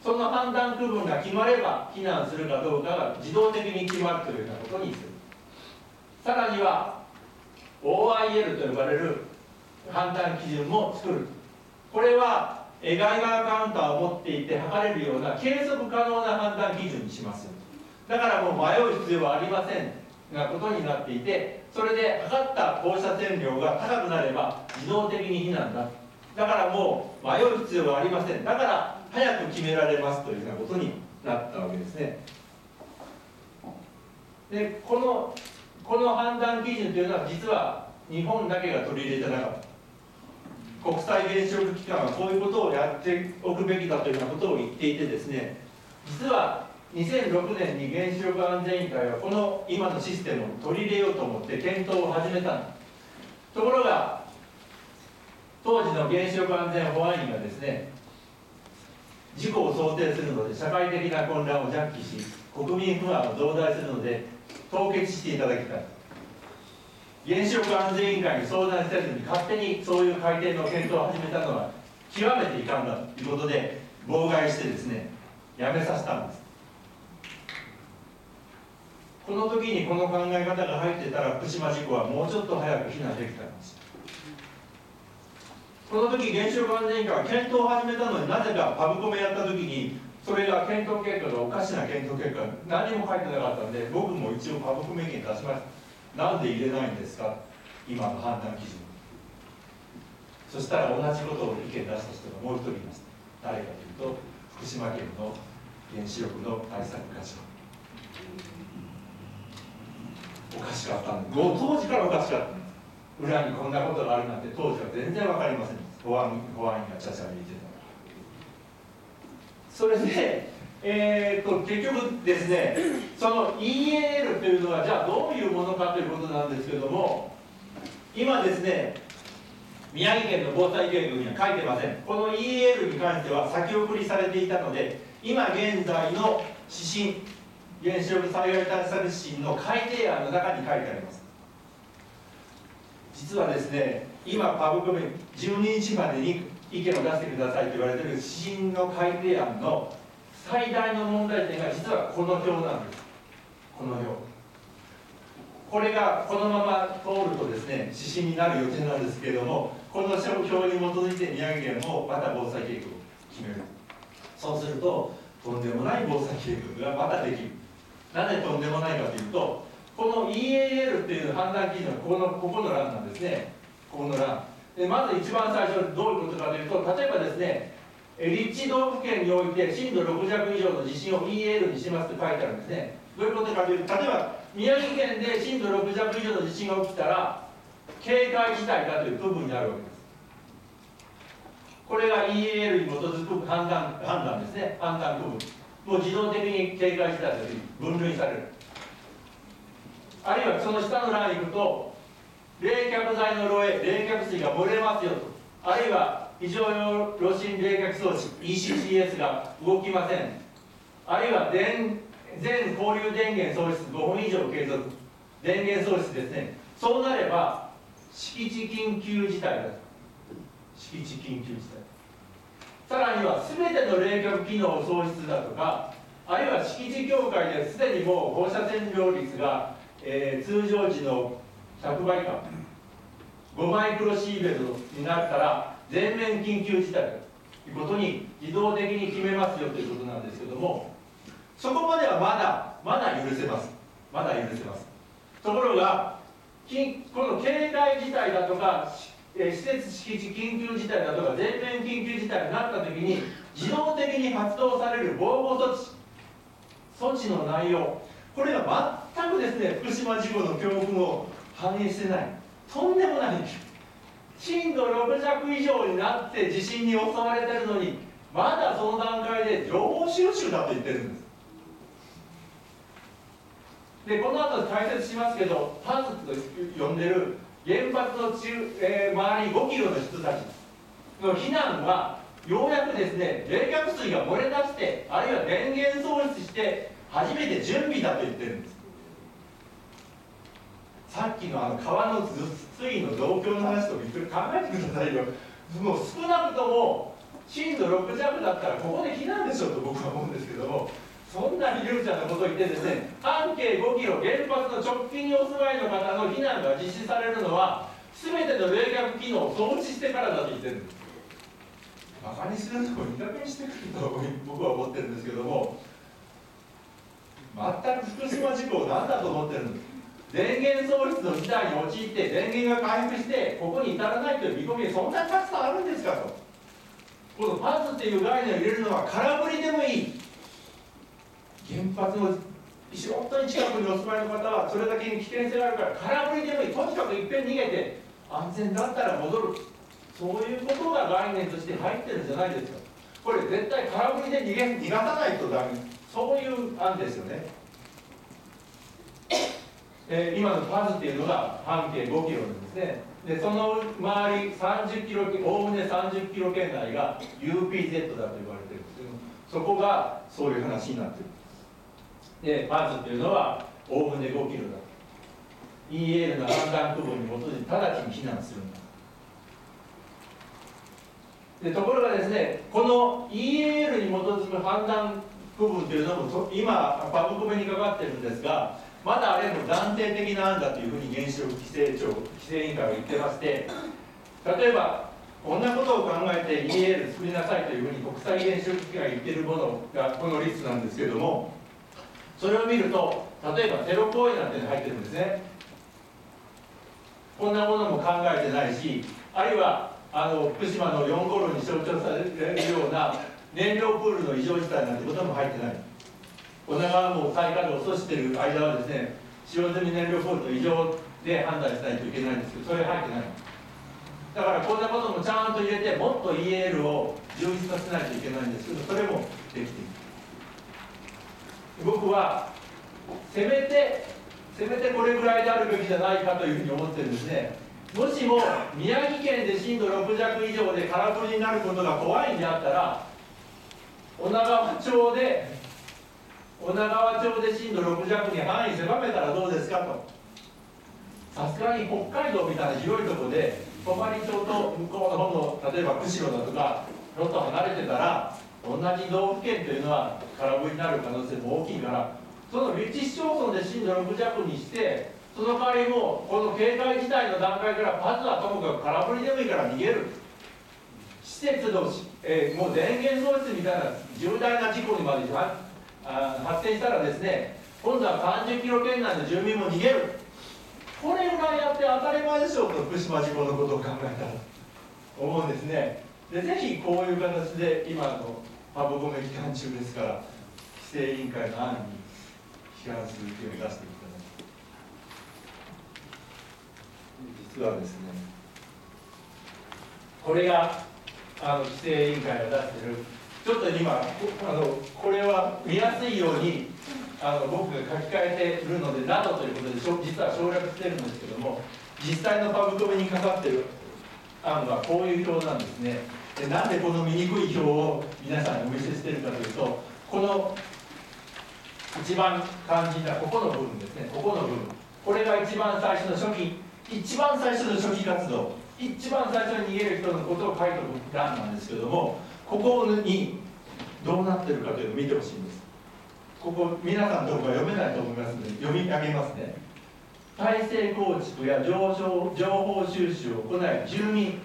その判断区分が決まれば避難するかどうかが自動的に決まるというようなことにする。さらには OIL と呼ばれる判断基準も作る。これは外側カウンターを持っていて測れるような計測可能な判断基準にします。だからもう迷う必要はありません。なことになっていてそれで測った放射線量が高くなれば自動的に避難だだからもう迷う必要はありません。だから早く決められますというようなことになったわけですね。でこのこの判断基準というのは実は日本だけが取り入れてなかった。国際原子力機関はこういうことをやっておくべきだというようなことを言っていてですね実は2006年に原子力安全委員会はこの今のシステムを取り入れようと思って検討を始めたところが当時の原子力安全保安院がですね事故を想定するので社会的な混乱を弱気し国民不安を増大するので凍結していただきたい。原子力安全委員会に相談せずに勝手にそういう改定の検討を始めたのは極めて遺憾だということで妨害してですねやめさせたんです。この時にこの考え方が入ってたら福島事故はもうちょっと早く避難できたんです。この時原子力安全委員会は検討を始めたのになぜかパブコメやった時にそれが検討結果がおかしな検討結果何も書いてなかったんで僕も一応パブコメ権出しましたなんで入れないんですか？今の判断基準。そしたら同じことを意見出した人がもう一人いました誰かというと福島県の原子力の対策課長。おかしかったんで当時からおかしかった。裏にこんなことがあるなんて当時は全然分かりません。保安保安員がちゃちゃ入れてた。それで、えーと、結局ですねその EAL というのはじゃあどういうものかということなんですけども今ですね宮城県の防災計画には書いてません。この EAL に関しては先送りされていたので今現在の指針原子力災害対策指針の改定案の中に書いてあります。実はですね今パブコメ12日までに意見を出してくださいと言われている指針の改定案の最大の問題点が実はこの表なんです。この表。これがこのまま通るとですね指針になる予定なんですけれどもこの表に基づいて宮城県もまた防災計画を決める。そうするととんでもない防災計画がまたできる。なぜとんでもないかというとこの EAL っていう判断基準はこのここの欄なんですね。ここの欄。でまず一番最初どういうことかというと例えばですね立地道府県において震度6弱以上の地震を EAL にしますって書いてあるんですね。どういうことかというと例えば宮城県で震度6弱以上の地震が起きたら警戒事態だという部分になるわけです。これが EAL に基づく判断判断ですね。判断部分。もう自動的に警戒事態という分類される。あるいはその下の欄に行くと冷却剤の漏洩冷却水が漏れますよと。あるいは非常用炉心冷却装置 ECCS が動きません。あるいは電全交流電源喪失5本以上継続。電源喪失ですね。そうなれば敷地緊急事態だと。敷地緊急事態。さらには全ての冷却機能喪失だとかあるいは敷地境界ですでにもう放射線量率が、えー、通常時の100倍か。5マイクロシーベルトになったら全面緊急事態ということに自動的に決めますよということなんですけどもそこまではまだまだ許せます。まだ許せます。ところがこの警戒事態だとか施設敷地緊急事態だとか全面緊急事態になった時に自動的に発動される防護措置措置の内容これが全くですね福島事故の教訓を反映してない。とんでもない震度6弱以上になって地震に襲われてるのにまだその段階で情報収集だと言ってるんです。でこの後解説しますけどパズと呼んでる原発の中、えー、周り5キロの人たちの避難はようやくですね冷却水が漏れ出してあるいは電源喪失して初めて準備だと言ってるんです。さっきのあの川の水位の状況の話とびっくり考えてくださいよ。もう少なくとも震度6弱だったらここで避難でしょうと僕は思うんですけどもそんなにゆうちゃんのことを言ってですね半径5キロ原発の直近にお住まいの方の避難が実施されるのは全ての冷却機能を掃除してからだと言ってるんです。バカにするのをいい加減してくると僕は思ってるんですけども全く福島事故を何だと思ってるんです電源喪失の事態に陥って電源が回復してここに至らないという見込みがそんなにたくさんあるんですかと。このパスっていう概念を入れるのは空振りでもいい。原発の本当に近くにお住まいの方はそれだけに危険性があるから空振りでもいい。とにかくいっぺん逃げて安全だったら戻る。そういうことが概念として入ってるんじゃないですか。これ絶対空振りで逃げ逃がさないとダメ。そういう案ですよね。えー、今の数っていうのが半径5キロなんですね。でその周り30キロおおむね30キロ圏内が UPZ だと言われてるんですけどそこがそういう話になってるんです。でパズっていうのはおおむね5キロだ。EL の判断区分に基づいて直ちに避難するんだ。でところがですねこの EAL に基づく判断区分というのも今パブコメにかかってるんですがまだあれも暫定的な案だというふうに原子力規制庁規制委員会は言ってまして例えばこんなことを考えて EAL 作りなさいというふうに国際原子力機関が言ってるものがこのリストなんですけどもそれを見ると例えばテロ行為なんて入ってるんですね。こんなものも考えてないしあるいはあの福島の4コロに象徴されるような燃料プールの異常事態なんてことも入ってない。女川も再稼働を阻止している間はですね使用済み燃料プールと異常で判断しないといけないんですけどそれ入ってない。だからこんなこともちゃんと入れてもっと EL を充実させないといけないんですけどそれもできている。僕はせめてせめてこれぐらいであるべきじゃないかというふうに思ってるんですね。もしも宮城県で震度6弱以上で空振りになることが怖いんであったら女川町で女川町で震度6弱に範囲狭めたらどうですかと。さすがに北海道みたいな広いところで泊町と向こうの方の例えば釧路だとかちょっと離れてたら同じ道府県というのは空振りになる可能性も大きいからその立地市町村で震度6弱にしてその代わりもこの警戒事態の段階からパズはともかく空振りでもいいから逃げる。施設の、えー、もう電源喪失みたいな重大な事故にまでじゃあ発展したらですね今度は30キロ圏内の住民も逃げる。これぐらいやって当たり前でしょうと福島事故のことを考えたら思うんですね。でぜひこういう形で今のパブコメ期間中ですから規制委員会の案に批判する気を出していただき実はですねこれがあの規制委員会が出しているちょっと今あのこれは見やすいようにあの僕が書き換えているのでなどということで実は省略してるんですけども実際のパブコメにかかってる案はこういう表なんですね。でなんでこの見にくい表を皆さんにお見せしてるかというとこの一番肝心なここの部分ですね。ここの部分。これが一番最初の初期一番最初の初期活動一番最初に逃げる人のことを書いておく欄なんですけどもここにどうなってるかというのを見てほしいんです。ここ皆さんのところは読めないと思いますので読み上げますね。体制構築や情報情報収集を行い住民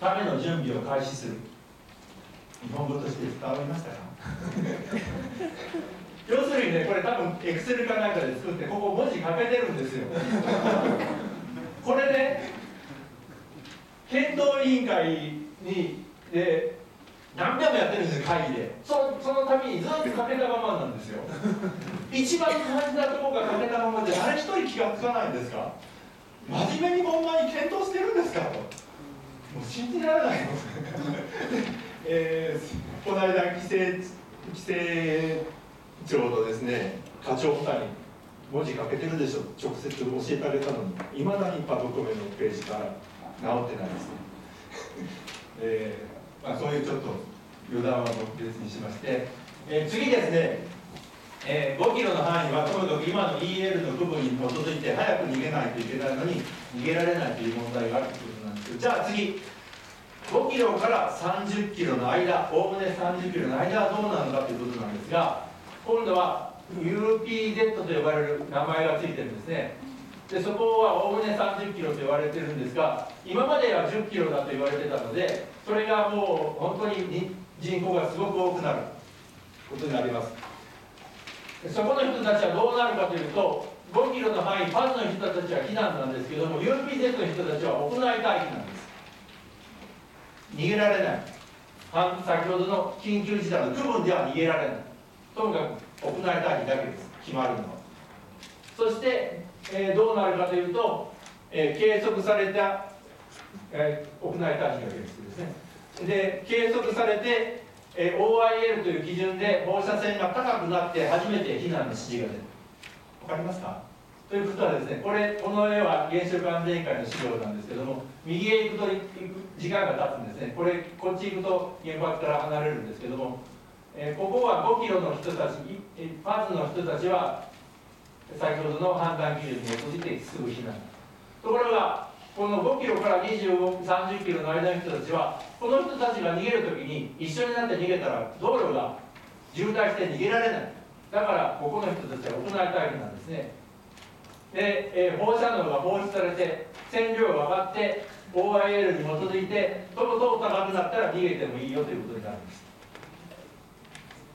ための準備を開始する。日本語として伝わりましたか？要するにねこれ多分エクセルかなんかで作ってここ文字書けてるんですよ。これね検討委員会にで何回もやってるんですよ会議で。そそのためにずっとかけたままなんですよ。一番大事なところがかけたままで誰一人気がつかないんですか。真面目にこんなに検討してるんですかと。もう信じられない えー、この間規制規制庁のですね課長2人文字書けてるでしょ。直接教えてあげたのにいまだにパブコメのページから直ってないですね、えーまあ、そういうちょっと余談は別にしまして、えー、次ですね、えー、5キロの範囲はとにかく今の EL の部分に基づいて早く逃げないといけないのに逃げられないという問題があるということなんですけど。じゃあ次。5キロから30キロの間おおむね30キロの間はどうなのかということなんですが今度は UPZ と呼ばれる名前がついてるんですね。でそこはおおむね30キロと言われてるんですが今までは10キロだと言われてたのでそれがもう本当に人口がすごく多くなることになります。そこの人たちはどうなるかというと5キロの範囲パズの人たちは避難なんですけども UPZ の人たちは屋内待機なんです。逃げられない。先ほどの緊急事態の区分では逃げられない。とにかく屋内待機だけです。決まるのは。そして、えー、どうなるかというと、えー、計測された、えー、屋内待機がですね。で計測されて、えー、OIL という基準で放射線が高くなって初めて避難の指示が出る。わかりますか？ということはですねこれこの絵は原子力安全委員会の資料なんですけども右へ行くと行く時間が経つんですね。これこっち行くと原発から離れるんですけども、えー、ここは5キロの人たちパズの人たちは先ほどの判断基準に基づいてすぐ避難ところがこの5キロから2530キロの間の人たちはこの人たちが逃げる時に一緒になって逃げたら道路が渋滞して逃げられない。だからここの人たちは屋内待機なんですね。で、えー、放射能が放出されて線量が上がって OIL に基づいてとぼとぼ高くなったら逃げてもいいよということになるんです。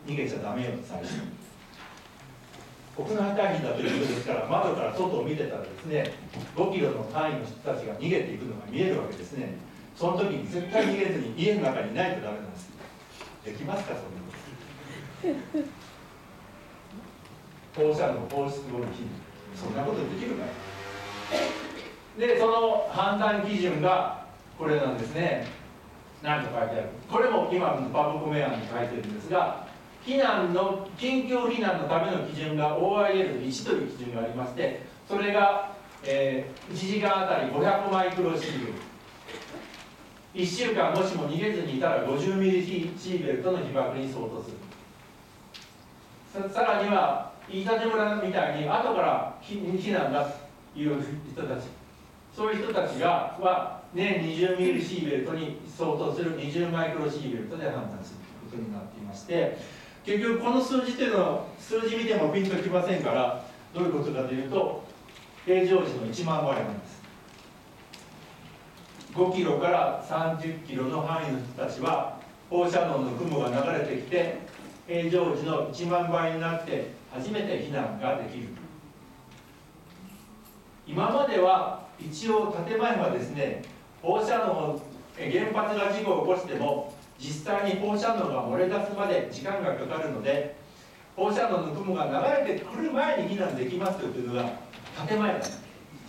逃げちゃダメよ最初。に屋内退避だということですから窓から外を見てたらですね5キロの範囲の人たちが逃げていくのが見えるわけですね。その時に絶対逃げずに家の中にいないとダメなんです。できますかそんなこと。放射能放出後の日に。そんなことできるか。でその判断基準がこれなんですね。何と書いてある。これも今のパブコメ案に書いてるんですが避難の緊急避難のための基準が OIL1 という基準がありましてそれが、えー、1時間あたり500マイクロシーベル。1週間もしも逃げずにいたら50ミリシーベルトの被爆に相当する。さらには飯舘村みたいに後から避難だという人たち。そういう人たちがは年20ミリシーベルトに相当する20マイクロシーベルトで判断することになっていまして結局この数字というのは数字見てもピンときませんからどういうことかというと平常時の1万倍なんです。5キロから30キロの範囲の人たちは放射能の雲が流れてきて平常時の1万倍になって初めて避難ができる。今までは一応建前はですね放射能原発が事故を起こしても実際に放射能が漏れ出すまで時間がかかるので放射能の雲が流れてくる前に避難できますというのが建前だ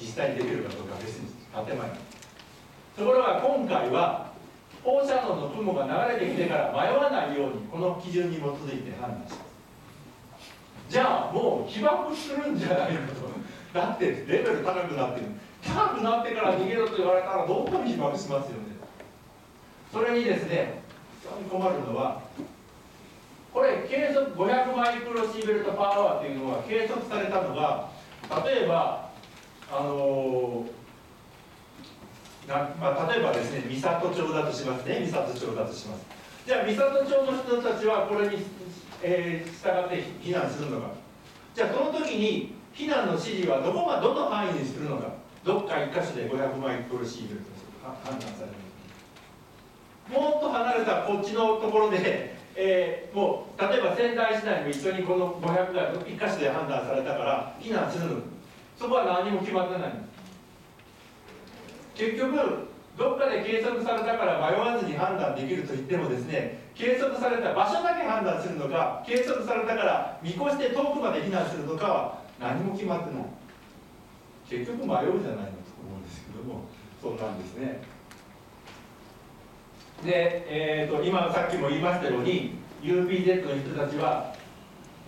実際にできるかどうか別に建前ところが今回は放射能の雲が流れてきてから迷わないようにこの基準に基づいて判断しますじゃあもう被爆するんじゃないかと。だってレベル高くなってる。高くなってから逃げろと言われたらどんどん被爆しますよね。それにですね困るのはこれ計測500マイクロシーベルトパワーというのは計測されたのが例えばあのなまあ、例えばですね三郷町だとしますね。三郷町だとします。じゃあ三郷町の人たちはこれに、えー、従って避難するのか。じゃあその時に避難の指示はどこがどの範囲にするのか。どっか1箇所で500マイクロシーベルトと判断されるもっと離れたこっちのところで、えー、もう例えば仙台市内も一緒にこの500が1箇所で判断されたから避難するの。そこは何も決まってない結局どっかで計測されたから迷わずに判断できると言ってもですね計測された場所だけ判断するのか計測されたから見越して遠くまで避難するのかは何も決まってない。結局迷うじゃないのと思うんですけどもそうなんですね。で、えーと、今さっきも言いましたように UPZ の人たちは、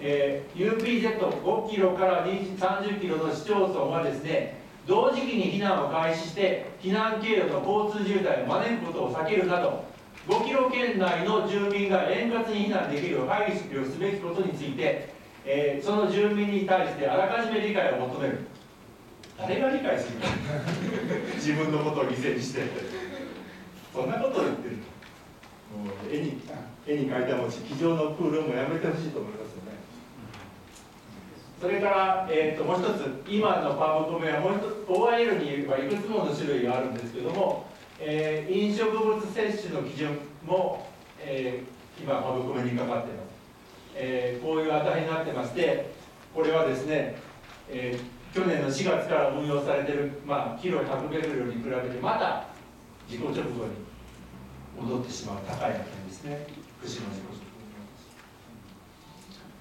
えー、UPZ5 キロから30キロの市町村はですね同時期に避難を開始して避難経路の交通渋滞を招くことを避けるなど5キロ圏内の住民が円滑に避難できるよう配慮をすべきことについて、えー、その住民に対してあらかじめ理解を求める。誰が理解するか 自分のことを犠牲にして。そんなことを言ってるもう絵に絵に描いた餅机上のプールもやめてほしいと思いますよね。それから、えーと、もう一つ今のパブコメはもう一つ OIL にはいくつもの種類があるんですけども、えー、飲食物摂取の基準も、えー、今パブコメにかかってます、えー、こういう値になってましてこれはですね、えー、去年の4月から運用されている、まあ、キロ100ベルに比べてまた自己直後に戻ってしまう高い値ですね。福島自己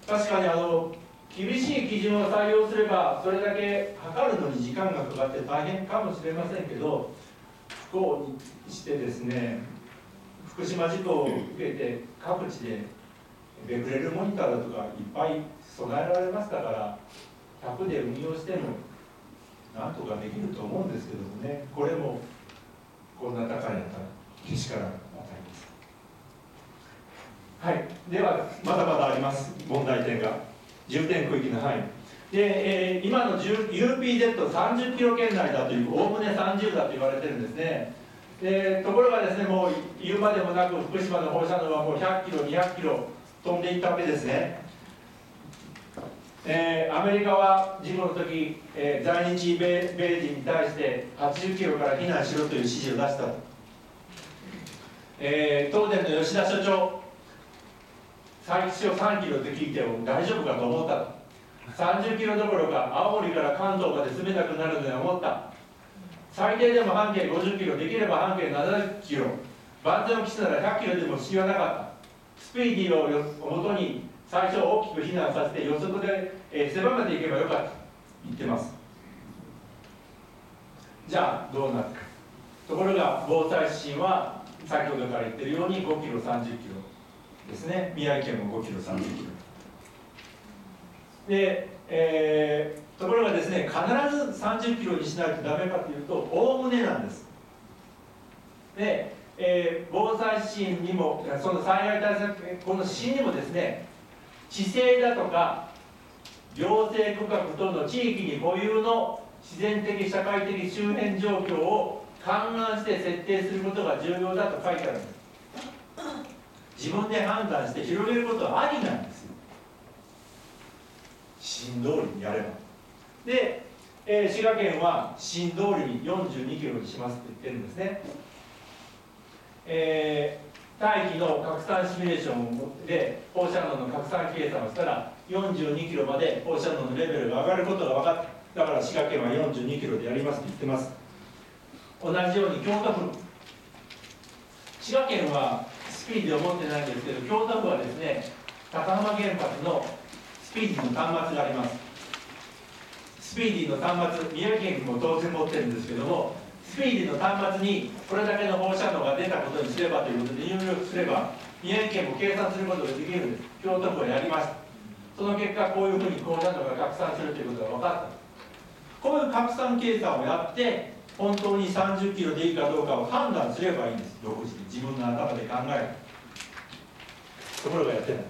直確かにあの厳しい基準を採用すればそれだけ測るのに時間がかかって大変かもしれませんけど不幸にしてですね福島事故を受けて各地でベクレルモニターだとかいっぱい備えられましたから100で運用してもなんとかできると思うんですけどもね。これもこんな高い値けしからはい。ではまだまだあります。問題点が。重点区域の範囲。で、えー、今の UPZ30 キロ圏内だというおおむね30だと言われてるんですね。でところがですねもう言うまでもなく福島の放射能はもう100キロ200キロ飛んでいったわけですね。えー、アメリカは事故の時、えー、在日米米人に対して80キロから避難しろという指示を出したえー、東電の吉田所長最長3キロって聞いても大丈夫かと思った。と30キロどころか青森から関東まで住めなくなるのに思った。最低でも半径50キロできれば半径70キロ。万全を期すなら100キロでも不思議はなかった。スピーディーをもとに最初大きく避難させて予測で、えー、狭めていけばよかった。と言ってます。じゃあどうなるか。ところが防災指針は先ほどから言ってるように5キロ30キロ。ですね。宮城県も5キロ30キロ。で、えー、ところがですね必ず30キロにしないとダメかというとおおむねなんです。で、えー、防災指針にもその災害対策この指針にもですね地勢だとか行政区画等の地域に固有の自然的社会的周辺状況を勘案して設定することが重要だと書いてあるんです。自分で判断して広げることはありなんですよ。新通りにやれば。で、えー、滋賀県は新通りに42キロにしますって言ってるんですね。えー、大気の拡散シミュレーションで放射能の拡散計算をしたら42キロまで放射能のレベルが上がることが分かった。だから滋賀県は42キロでやりますって言ってます。同じように京都府。滋賀県はスピーディーを持ってないんですけど京都府はですね高浜原発のスピーディーの端末があります。スピーディーの端末宮城県も当然持ってるんですけどもスピーディーの端末にこれだけの放射能が出たことにすればということで入力すれば宮城県も計算することができるんです。京都府はやりました。その結果こういうふうに放射能が拡散するということが分かった。こういう拡散計算をやって本当に30キロでいいかどうかを判断すればいいんです。独自に自分の頭で考える。ところがやってない。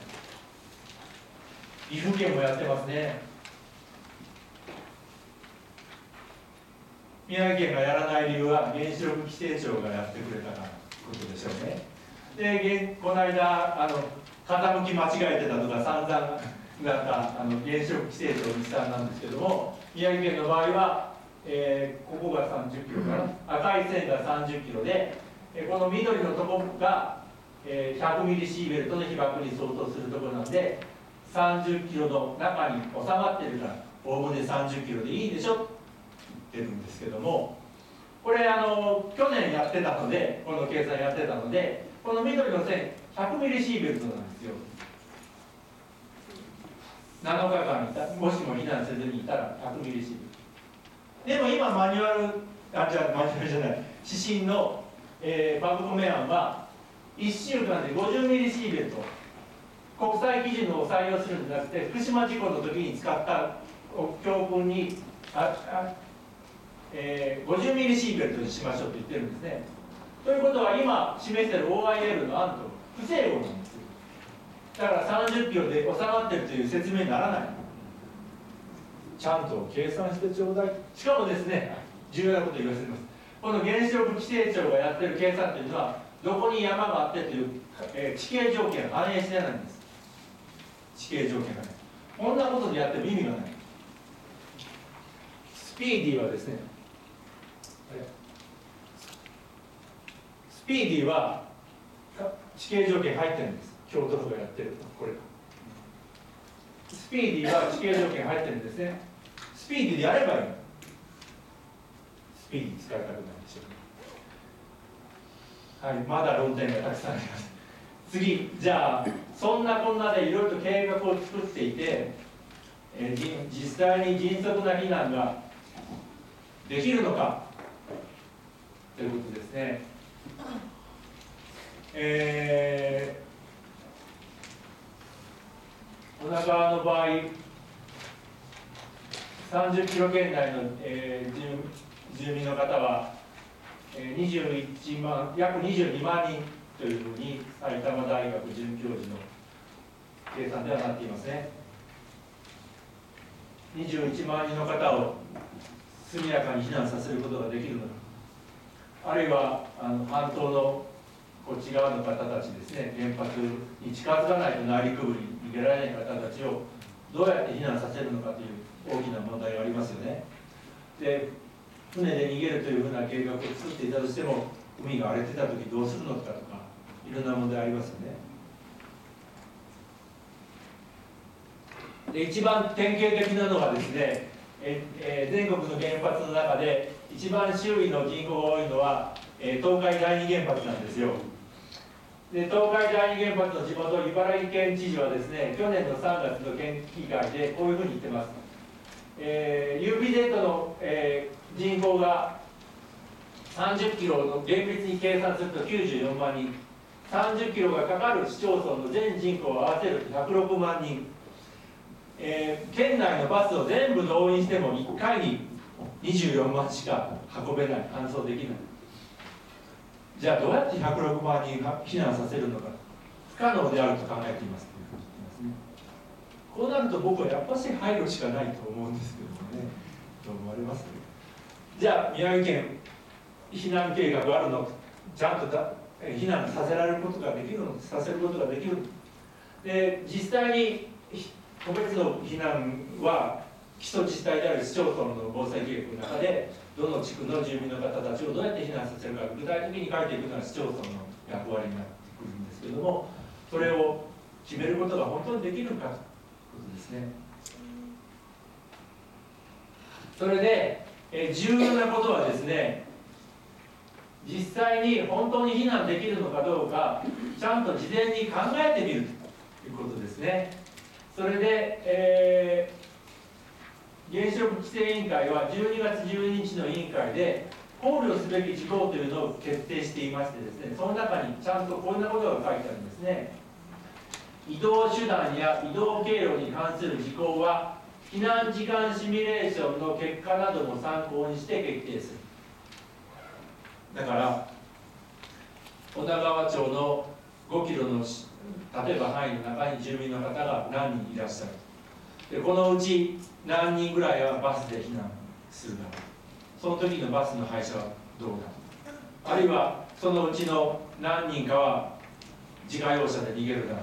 岐阜県もやってますね。宮城県がやらない理由は原子力規制庁がやってくれたからことでしょうね。でこの間あの傾き間違えてたとか散々だったあの原子力規制庁日産なんですけども宮城県の場合は、えー、ここが30キロかな。赤い線が30キロで、えこの緑のとこが、えー、100ミリシーベルトの被爆に相当するところなんで30キロの中に収まってるからおおむね30キロでいいでしょって言ってるんですけどもこれあの去年やってたのでこの計算やってたのでこの緑の線100ミリシーベルトなんですよ。7日間いたもしも避難せずにいたら100ミリシーベルト。でも今マニュアルあじゃあマニュアルじゃない指針の、えー、バブコメ案は1週間で50ミリシーベルト。国際基準を採用するんじゃなくて福島事故の時に使った教訓にああ、えー、50ミリシーベルトにしましょうと言ってるんですね。ということは今示している OIL の案と不整合なんですだから30キロで収まってるという説明にならない。ちゃんと計算してちょうだい。しかもですね重要なこと言わせてます。この原子力規制庁がやってる計算というのはどこに山があってという、えー、地形条件反映してないんです。地形条件がないこんなことでやっても意味がない。スピーディーはですねスピーディーは地形条件入ってるんです。京都府がやってるこれスピーディーは地形条件入ってるんですね。スピーディーでやればいいスピーディー使いたくないでしょう。はいまだ論点がたくさんあります。次じゃあそんなこんなでいろいろと計画を作っていて、えー、実際に迅速な避難ができるのかということですね。えー、女川の場合30キロ圏内の、えー、住民の方は、えー、21万約22万人というふうに埼玉大学准教授の計算ではなっていますね。21万人の方を速やかに避難させることができるのかあるいはあの半島のこっち側の方たちですね原発に近づかないと内陸部に逃げられない方たちをどうやって避難させるのかという大きな問題がありますよね。で船で逃げるというふうな計画を作っていたとしても海が荒れてた時どうするのかとかいろんな問題ありますよね。で一番典型的なのはですねえ、え全国の原発の中で一番周囲の人口が多いのは、え東海第二原発なんですよ。で東海第二原発の地元茨城県知事はですね去年の3月の県議会でこういうふうに言ってます、えー、UPZ の、えー、人口が30キロの厳密に計算すると94万人。30キロがかかる市町村の全人口を合わせると106万人、えー、県内のバスを全部動員しても1回に24万しか運べない。搬送できない。じゃあどうやって106万人避難させるのか不可能であると考えていますというふうに言ってますね。こうなると僕はやっぱし配慮しかないと思うんですけどもね。どう思われます？じゃあ宮城県避難計画あるの？ちゃんとだ避難させられることができるの？させることができるで実際に個別の避難は基礎自治体である市町村の防災計画の中でどの地区の住民の方たちをどうやって避難させるか具体的に書いていくのが市町村の役割になってくるんですけどもそれを決めることが本当にできるかということですね。それでえ重要なことはですね実際に本当に避難できるのかどうかちゃんと事前に考えてみるということですね。それで、えー、原子力規制委員会は12月12日の委員会で考慮すべき事項というのを決定していましてですねその中にちゃんとこんなことが書いてあるんですね。移動手段や移動経路に関する事項は避難時間シミュレーションの結果なども参考にして決定する。だから小田川町の5キロの例えば範囲の中に住民の方が何人いらっしゃる。でこのうち何人ぐらいはバスで避難するかその時のバスの配車はどうだ？あるいはそのうちの何人かは自家用車で逃げるなら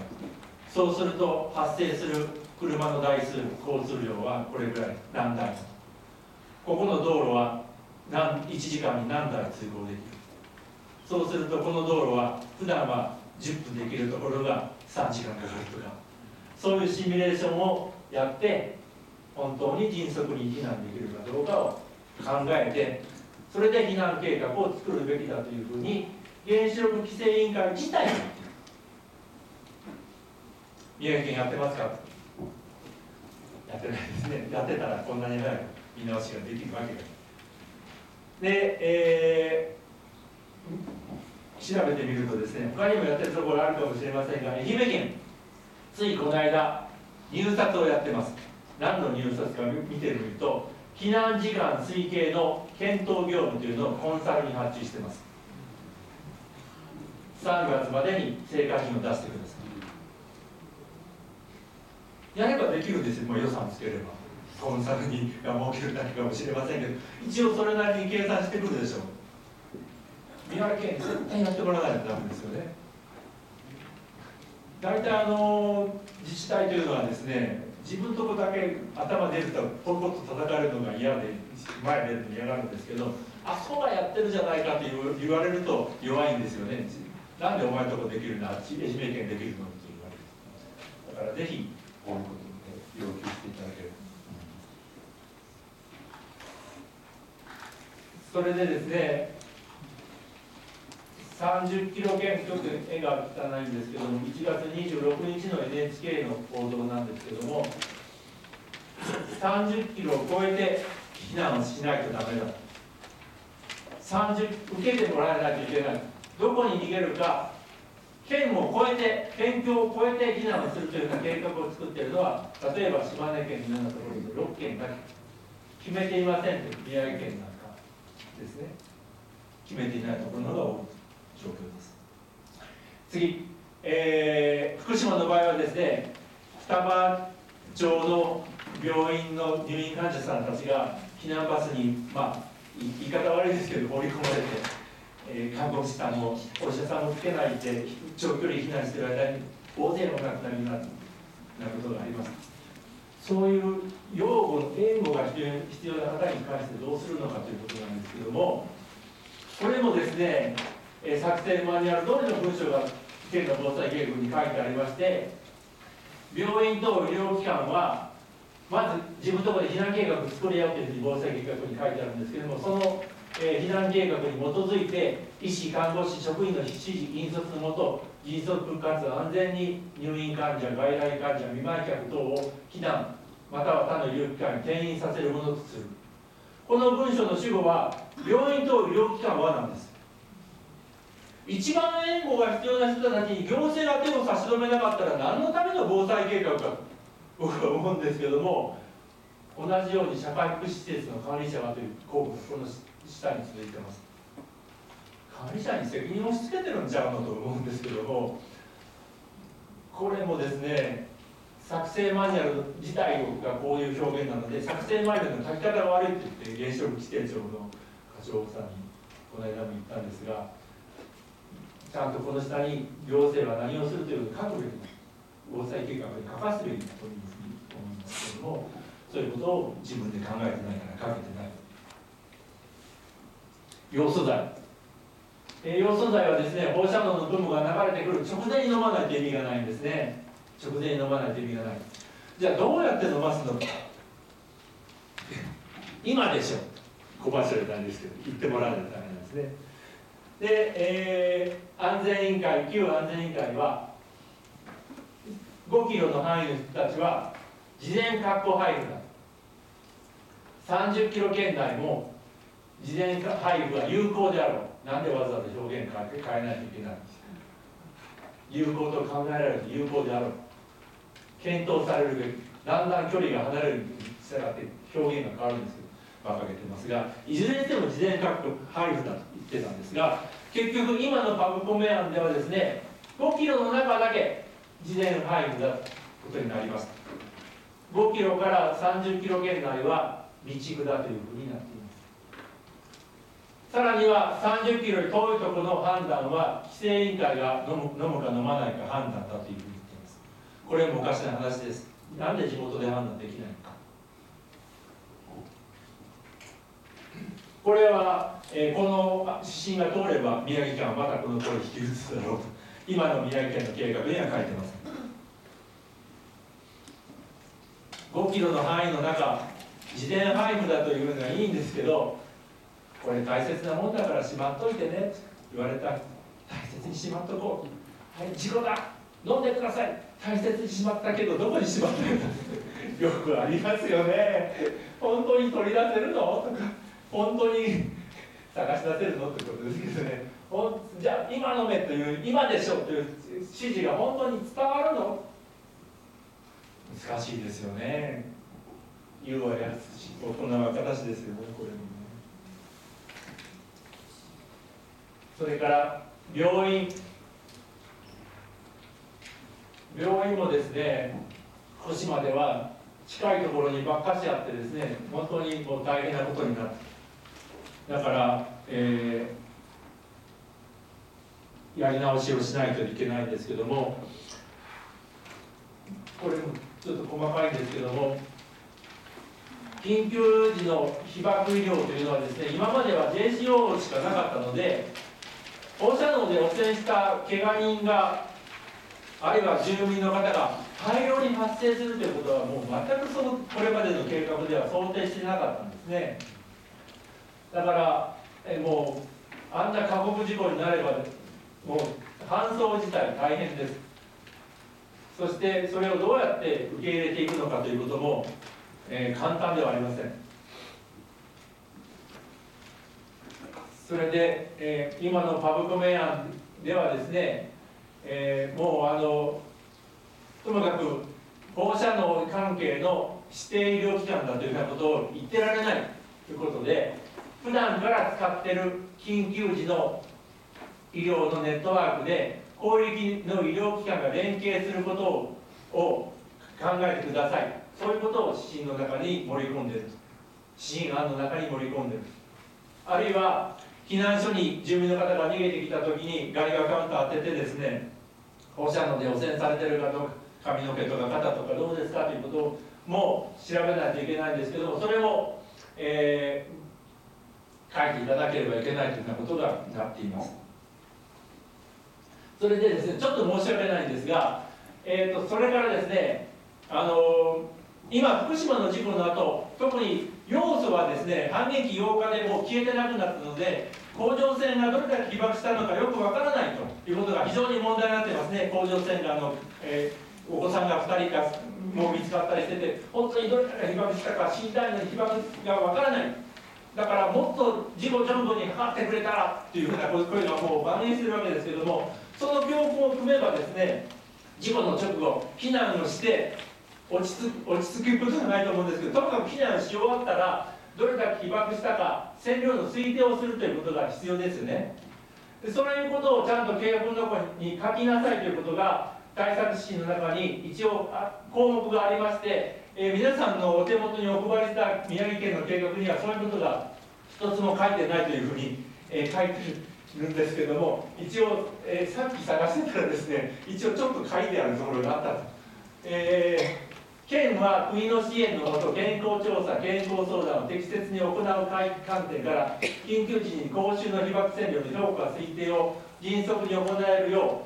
そうすると発生する車の台数交通量はこれぐらい何台？ここの道路は何1時間に何台通行できる？そうするとこの道路は普段は10分できるところが3時間かかるとか。そういうシミュレーションをやって本当に迅速に避難できるかどうかを考えてそれで避難計画を作るべきだというふうに原子力規制委員会自体が宮城県やってますか？やってないですね。やってたらこんなに早く見直しができるわけですで、えー、調べてみるとですね他にもやってるところあるかもしれませんが愛媛県。ついこの間入札をやってます。何の入札か見てみると避難時間推計の検討業務というのをコンサルに発注してます。3月までに成果品を出してください。やればできるんですよ。もう予算つければ。コンサルにが設けるだけかもしれませんけど。一応それなりに計算してくるでしょ。う宮城県絶対やってもらわないとダメですよね。大体あの自治体というのはですね自分とこだけ頭出るとポンポンと叩かれるのが嫌で前出るの嫌がるんですけどあそこがやってるじゃないかと言われると弱いんですよね。なんでお前のとこできるんだ？愛媛県できるのって言われる。だからぜひこういうことを要求していただければ。それでですね30キロ圏ちょっと絵が汚いんですけども1月26日の NHK の報道なんですけども30キロを超えて避難をしないとダメだ。30受けてもらえないといけない。どこに逃げるか県を越えて県境を越えて避難をするというような計画を作っているのは例えば島根県のようなところで6県だけ。決めていませんと宮城県なんかですね。決めていないところのが多い。状況です。次、えー、福島の場合はですね双葉町の病院の入院患者さんたちが避難バスにまあ言い方悪いですけど放り込まれて、えー、看護師さんもお医者さんもつけないで長距離避難している間に大勢の亡くなりになることがあります。そういう養護の援護が必要な方に関してどうするのかということなんですけどもこれもですねえ作成マニュアル通りの文章が県の防災計画に書いてありまして病院と医療機関はまず自分のところで避難計画を作り合うというふうに防災計画に書いてあるんですけどもその、え避難計画に基づいて医師看護師職員の指示引率のもと迅速かつ安全に入院患者外来患者見舞い客等を避難または他の医療機関に転院させるものとする。この文書の主語は病院と医療機関はなんです。一番援護が必要な人たちに行政が手を差し伸べなかったら何のための防災計画かと。僕は思うんですけども同じように社会福祉施設の管理者がという項目この下に続いてます。管理者に責任を押し付けてるんちゃうのと思うんですけどもこれもですね作成マニュアル自体がこういう表現なので作成マニュアルの書き方が悪いって言って原子力規定庁の課長さんにこの間も言ったんですがちゃんとこの下に行政は何をするというのを書くべき防災計画に書かすべきだというふうに思いますけれどもそういうことを自分で考えてないから書けてない要素剤、えー、要素剤はですね放射能の分母が流れてくる直前に飲まないと意味がないんですね直前に飲まないと意味がないじゃあどうやって飲ますのか今でしょ小走りなんですけど言ってもらわないとダメなんですねで、えー、安全委員会旧安全委員会は5キロの範囲の人たちは事前確保配布だ。30キロ圏内も事前配布は有効であろう。なんでわざわざ表現変え変えないといけない有効と考えられると有効であろう。検討されるべき。だんだん距離が離れるに従って表現が変わるんですけど馬鹿げてますがいずれにしても事前確保配布だと言ってたんですが結局今のパブコメ案ではですね5キロの中だけ事前配布だとことになります。5キロから30キロ圏内は備蓄だというふうになっています。さらには30キロより遠いところの判断は規制委員会が飲む飲むか飲まないか判断だというふうに言っています。これもおかしな話です。なんで地元で判断できないのかこれは、えー、この指針が通れば宮城県はまたこの通り引き移すだろうと。今の宮城県の計画には書いてます。5キロの範囲の中自然配布だというのはいいんですけどこれ大切なもんだからしまっといてね言われた。大切にしまっとこう。はい事故だ。飲んでください。大切にしまったけどどこにしまったのよくありますよね。本当に取り出せるの？とか。本当に探し出せるのってことですけどね。じゃあ今飲めという今でしょという指示が本当に伝わるの？難しいですよね。言うはやつし行うは形ですよねこれもね。それから病院。病院もですね福島では近いところにばっかしあってですね本当にもう大変なことになって。だから、えー、やり直しをしないといけないんですけどもこれもちょっと細かいんですけども緊急時の被爆医療というのはですね今までは JCO しかなかったので放射能で汚染した怪我人があるいは住民の方が大量に発生するということはもう全くそのこれまでの計画では想定してなかったんですね。だからえもうあんな過酷事故になればもう搬送自体大変です。そしてそれをどうやって受け入れていくのかということも、えー、簡単ではありません。それで、えー、今のパブコメ案ではですね、えー、もうあのともかく放射能関係の指定医療機関だというようなことを言ってられないということで普段から使ってる緊急時の医療のネットワークで広域の医療機関が連携することを考えてください。そういうことを指針の中に盛り込んでいる。指針案の中に盛り込んでいる。あるいは避難所に住民の方が逃げてきた時に外貨カウンター当ててですね放射能で汚染されてるかどうか髪の毛とか肩とかどうですかということも調べないといけないんですけどもそれも、えー、書いていただければいけないというようなことがなっています。それでですねちょっと申し訳ないんですが、えーと、それからですねあのー、今福島の事故の後特に要素はですね反撃8日でもう消えてなくなったので甲状腺がどれだけ被爆したのかよくわからないということが非常に問題になってますね。甲状腺がの、えー、お子さんが2人かもう見つかったりしてて本当にどれだけ被爆したか死にたいのに被爆がわからない。だからもっと事故直後に測ってくれたらっていうふうな声がもう蔓延してるわけですけどもその教訓を組めばですね事故の直後避難をして落ち着落ち着くことはないと思うんですけどともかく避難し終わったらどれだけ被爆したか線量の推定をするということが必要ですよね。でそういうことをちゃんと計画の中に書きなさいということが対策指針の中に一応項目がありまして、えー、皆さんのお手元にお配りした宮城県の計画にはそういうことが一つも書いてないというふうに、えー、書いてるんですけども一応、えー、さっき探してたらですね一応ちょっと書いてあるところがあったと。えー県は国の支援のもと健康調査、健康相談を適切に行う観点から緊急時に公衆の被爆線量の評価、推定を迅速に行えるよ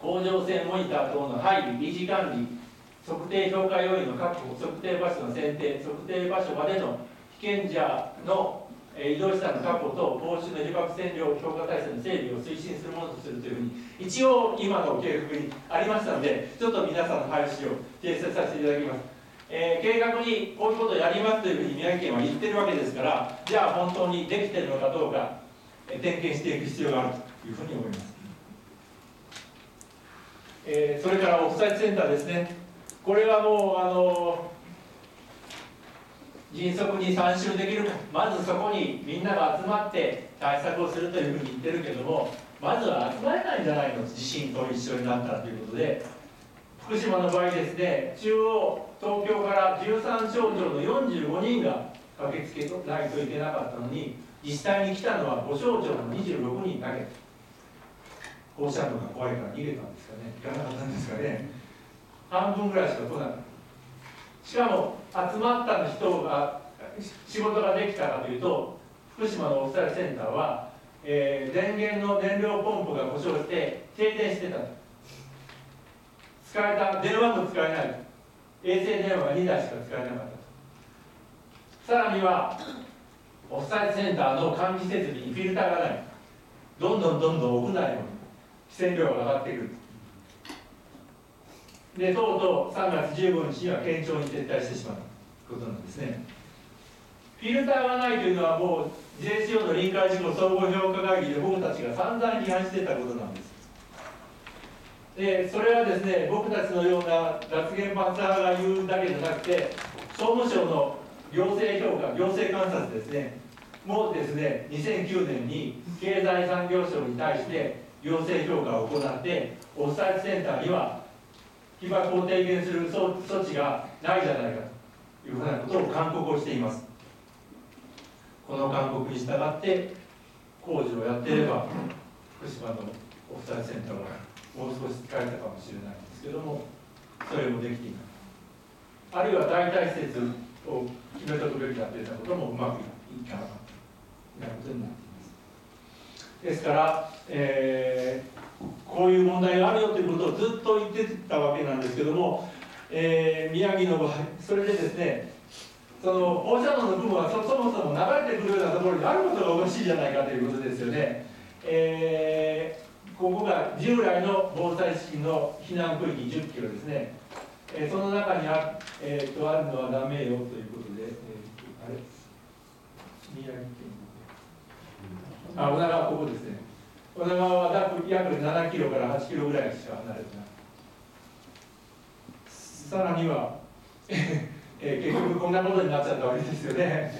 う甲状腺モニター等の配備、維持管理、測定評価要員の確保、測定場所の選定、測定場所までの被験者の移動手段の確保と公衆の被爆線量評価体制の整備を推進するものとするというふうに一応今の計画にありましたのでちょっと皆さんの配信を訂正させていただきます、えー、計画にこういうことをやりますというふうに宮城県は言ってるわけですからじゃあ本当にできてるのかどうか、えー、点検していく必要があるというふうに思います、えー、それからオフサイトセンターですね。これはもうあの迅速に参集できる。かまずそこにみんなが集まって対策をするというふうに言ってるけどもまずは集まれないんじゃないの地震と一緒になったということで福島の場合ですね中央東京から13省庁の45人が駆けつけないといけなかったのに自治体に来たのは5省庁の26人だけ。放射能が怖いから逃げたんですかね。行かなかったんですかね。半分ぐらいしか来なかったしかも集まった人が仕事ができたかというと福島のオフサイセンターは、えー、電源の燃料ポンプが故障して停電してた使えた電話も使えない。衛星電話が2台しか使えなかった。さらにはオフサイセンターの換気設備にフィルターがない。どんどんどんどん屋内の汽船量が上がってくる。でとうとう3月15日には県庁に撤退してしまうことなんですね。フィルターがないというのはもう JCO の臨界事故総合評価会議で僕たちが散々批判してたことなんです。でそれはですね僕たちのような脱原発派が言うだけじゃなくて総務省の行政評価行政観察ですね。もうですね2009年に経済産業省に対して行政評価を行ってオフサイトセンターには被爆を低減する措置がないじゃないかというふうなことを勧告をしています。この勧告に従って工事をやっていれば福島のオフサイセンターはもう少し使えたかもしれないんですけどもそれもできていない。あるいは代替施設を決めておくべきだといったこともうまくいかなかった。ということになっています。ですから、えー、こういう問題があるよということをずっと言ってたわけなんですけども、えー、宮城の場合それでですねその放射能の部分はそもそも流れてくるようなところにあることがおかしいじゃないかということですよね。えー、ここが従来の防災資金の避難区域10キロですね。えー、その中にあ,、えー、とあるのはダメよということで、えー、あれ？宮城県あ女川ここですね女川は約7キロから8キロぐらいしか離れてな。いさらにはえー、結局こんなことになっちゃったわけですよね、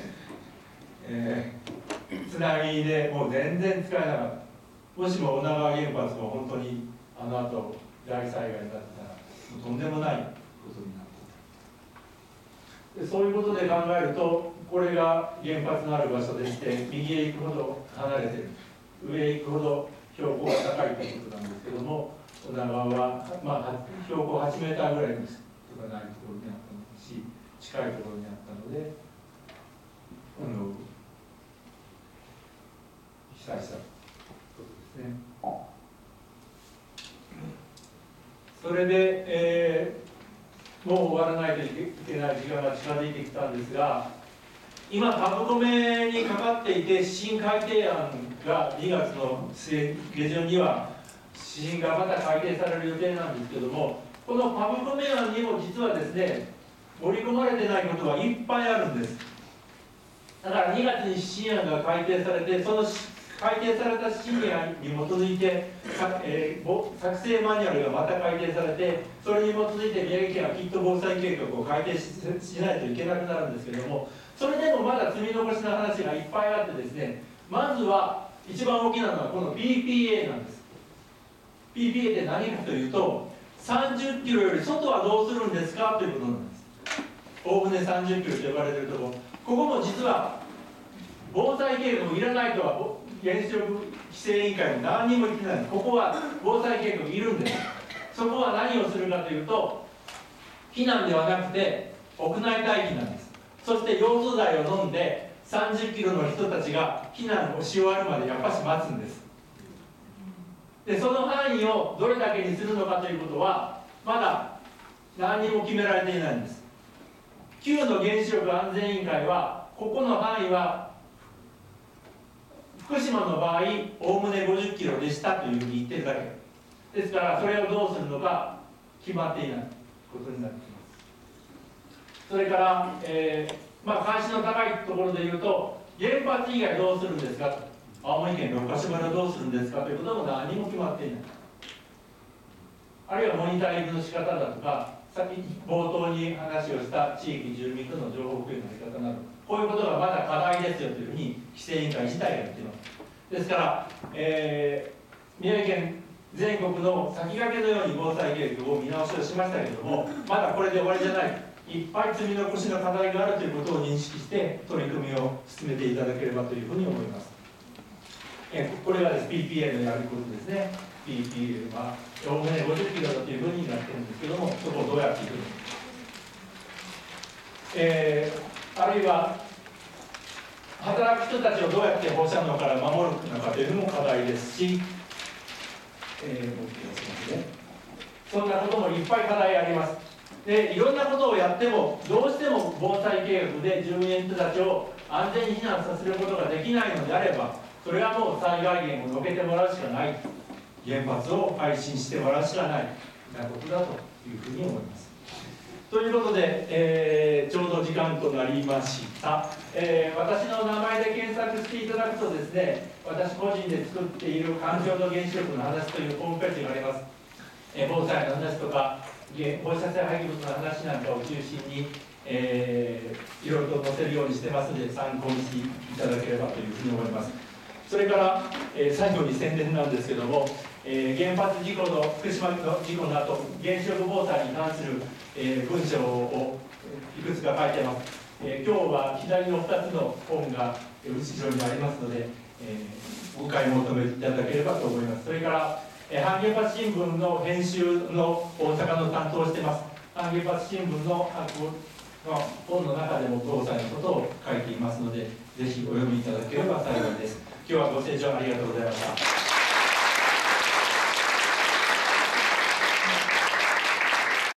えー、つなぎでもう全然使えなかった。もしも女川原発が本当にあの後大災害だったらとんでもないことになってでそういうことで考えるとこれが原発のある場所でして右へ行くほど離れてる。上行くほど標高が高いということなんですけども女川は、まあ、標高8メーターぐらいにしかないところにあったのし近いところにあったのであの被災したことですね。それで、えー、もう終わらないといけない時間が近づいてきたんですが今パブコメにかかっていて新改定案が2月の末下旬には指針がまた改定される予定なんですけどもこのパブコメ案にも実はですね盛り込まれてないことがいっぱいあるんです。だから2月に指針案が改定されてその改定された指針案に基づいて、えー、作成マニュアルがまた改定されてそれに基づいて宮城県はきっと防災計画を改定しないといけなくなるんですけどもそれでもまだ積み残しの話がいっぱいあってですねまずは一番大きなのはこの PPA なんです。PPA って何かというと30キロより外はどうするんですかということなんです。おおむね30キロと呼ばれてるとこ。ここも実は防災計画もいらないとは原子力規制委員会も何にも言ってない。ここは防災計画いるんです。そこは何をするかというと避難ではなくて屋内待機なんです。そして溶素剤を飲んで30キロの人たちが避難をし終わるまでやっぱし待つんです。でその範囲をどれだけにするのかということはまだ何にも決められていないんです。旧の原子力安全委員会はここの範囲は福島の場合おおむね50キロでしたというふうに言ってるだけ。ですからそれをどうするのか決まっていないことになっています。それから、えー、まあ監視の高いところでいうと原発以外どうするんですか？青森県六ヶ所村どうするんですか？ということも何も決まっていない。あるいはモニタリングの仕方だとかさっき冒頭に話をした地域住民との情報共有の仕方などこういうことがまだ課題ですよというふうに規制委員会自体が言っています。ですから、えー、宮城県全国の先駆けのように防災計画を見直しをしましたけれどもまだこれで終わりじゃない。いっぱい積み残しの課題があるということを認識して取り組みを進めていただければというふうに思います。えこれがです PPA のやることですね。PPA はおおむね50キロだというふうになってるんですけども、そこをどうやっていくのか。えー、あるいは働く人たちをどうやって放射能から守るのかというのも課題ですし、えー、もう一回すみませんね。そんなこともいっぱい課題あります。でいろんなことをやってもどうしても防災計画で住民の人たちを安全に避難させることができないのであればそれはもう災害源をどけてもらうしかない。原発を配信してもらうしかない。みたいなことだというふうに思います。ということで、えー、ちょうど時間となりました、えー、私の名前で検索していただくとですね私個人で作っている環境の原子力の話というホームページがあります、えー、防災の話とか放射性廃棄物の話なんかを中心に、えー、いろいろと載せるようにしてますので参考にしていただければというふうに思います。それから、えー、最後に宣伝なんですけども、えー、原発事故の福島の事故の後原子力防災に関する、えー、文章をいくつか書いてます、えー、今日は左の2つの本が後ろにありますので、えー、ご買い求めいただければと思います。それから半原発新聞の編集の大阪の担当してます。半原発新聞の本の中でも防災のことを書いていますのでぜひお読みいただければ幸いです。今日はご清聴ありがとうございました。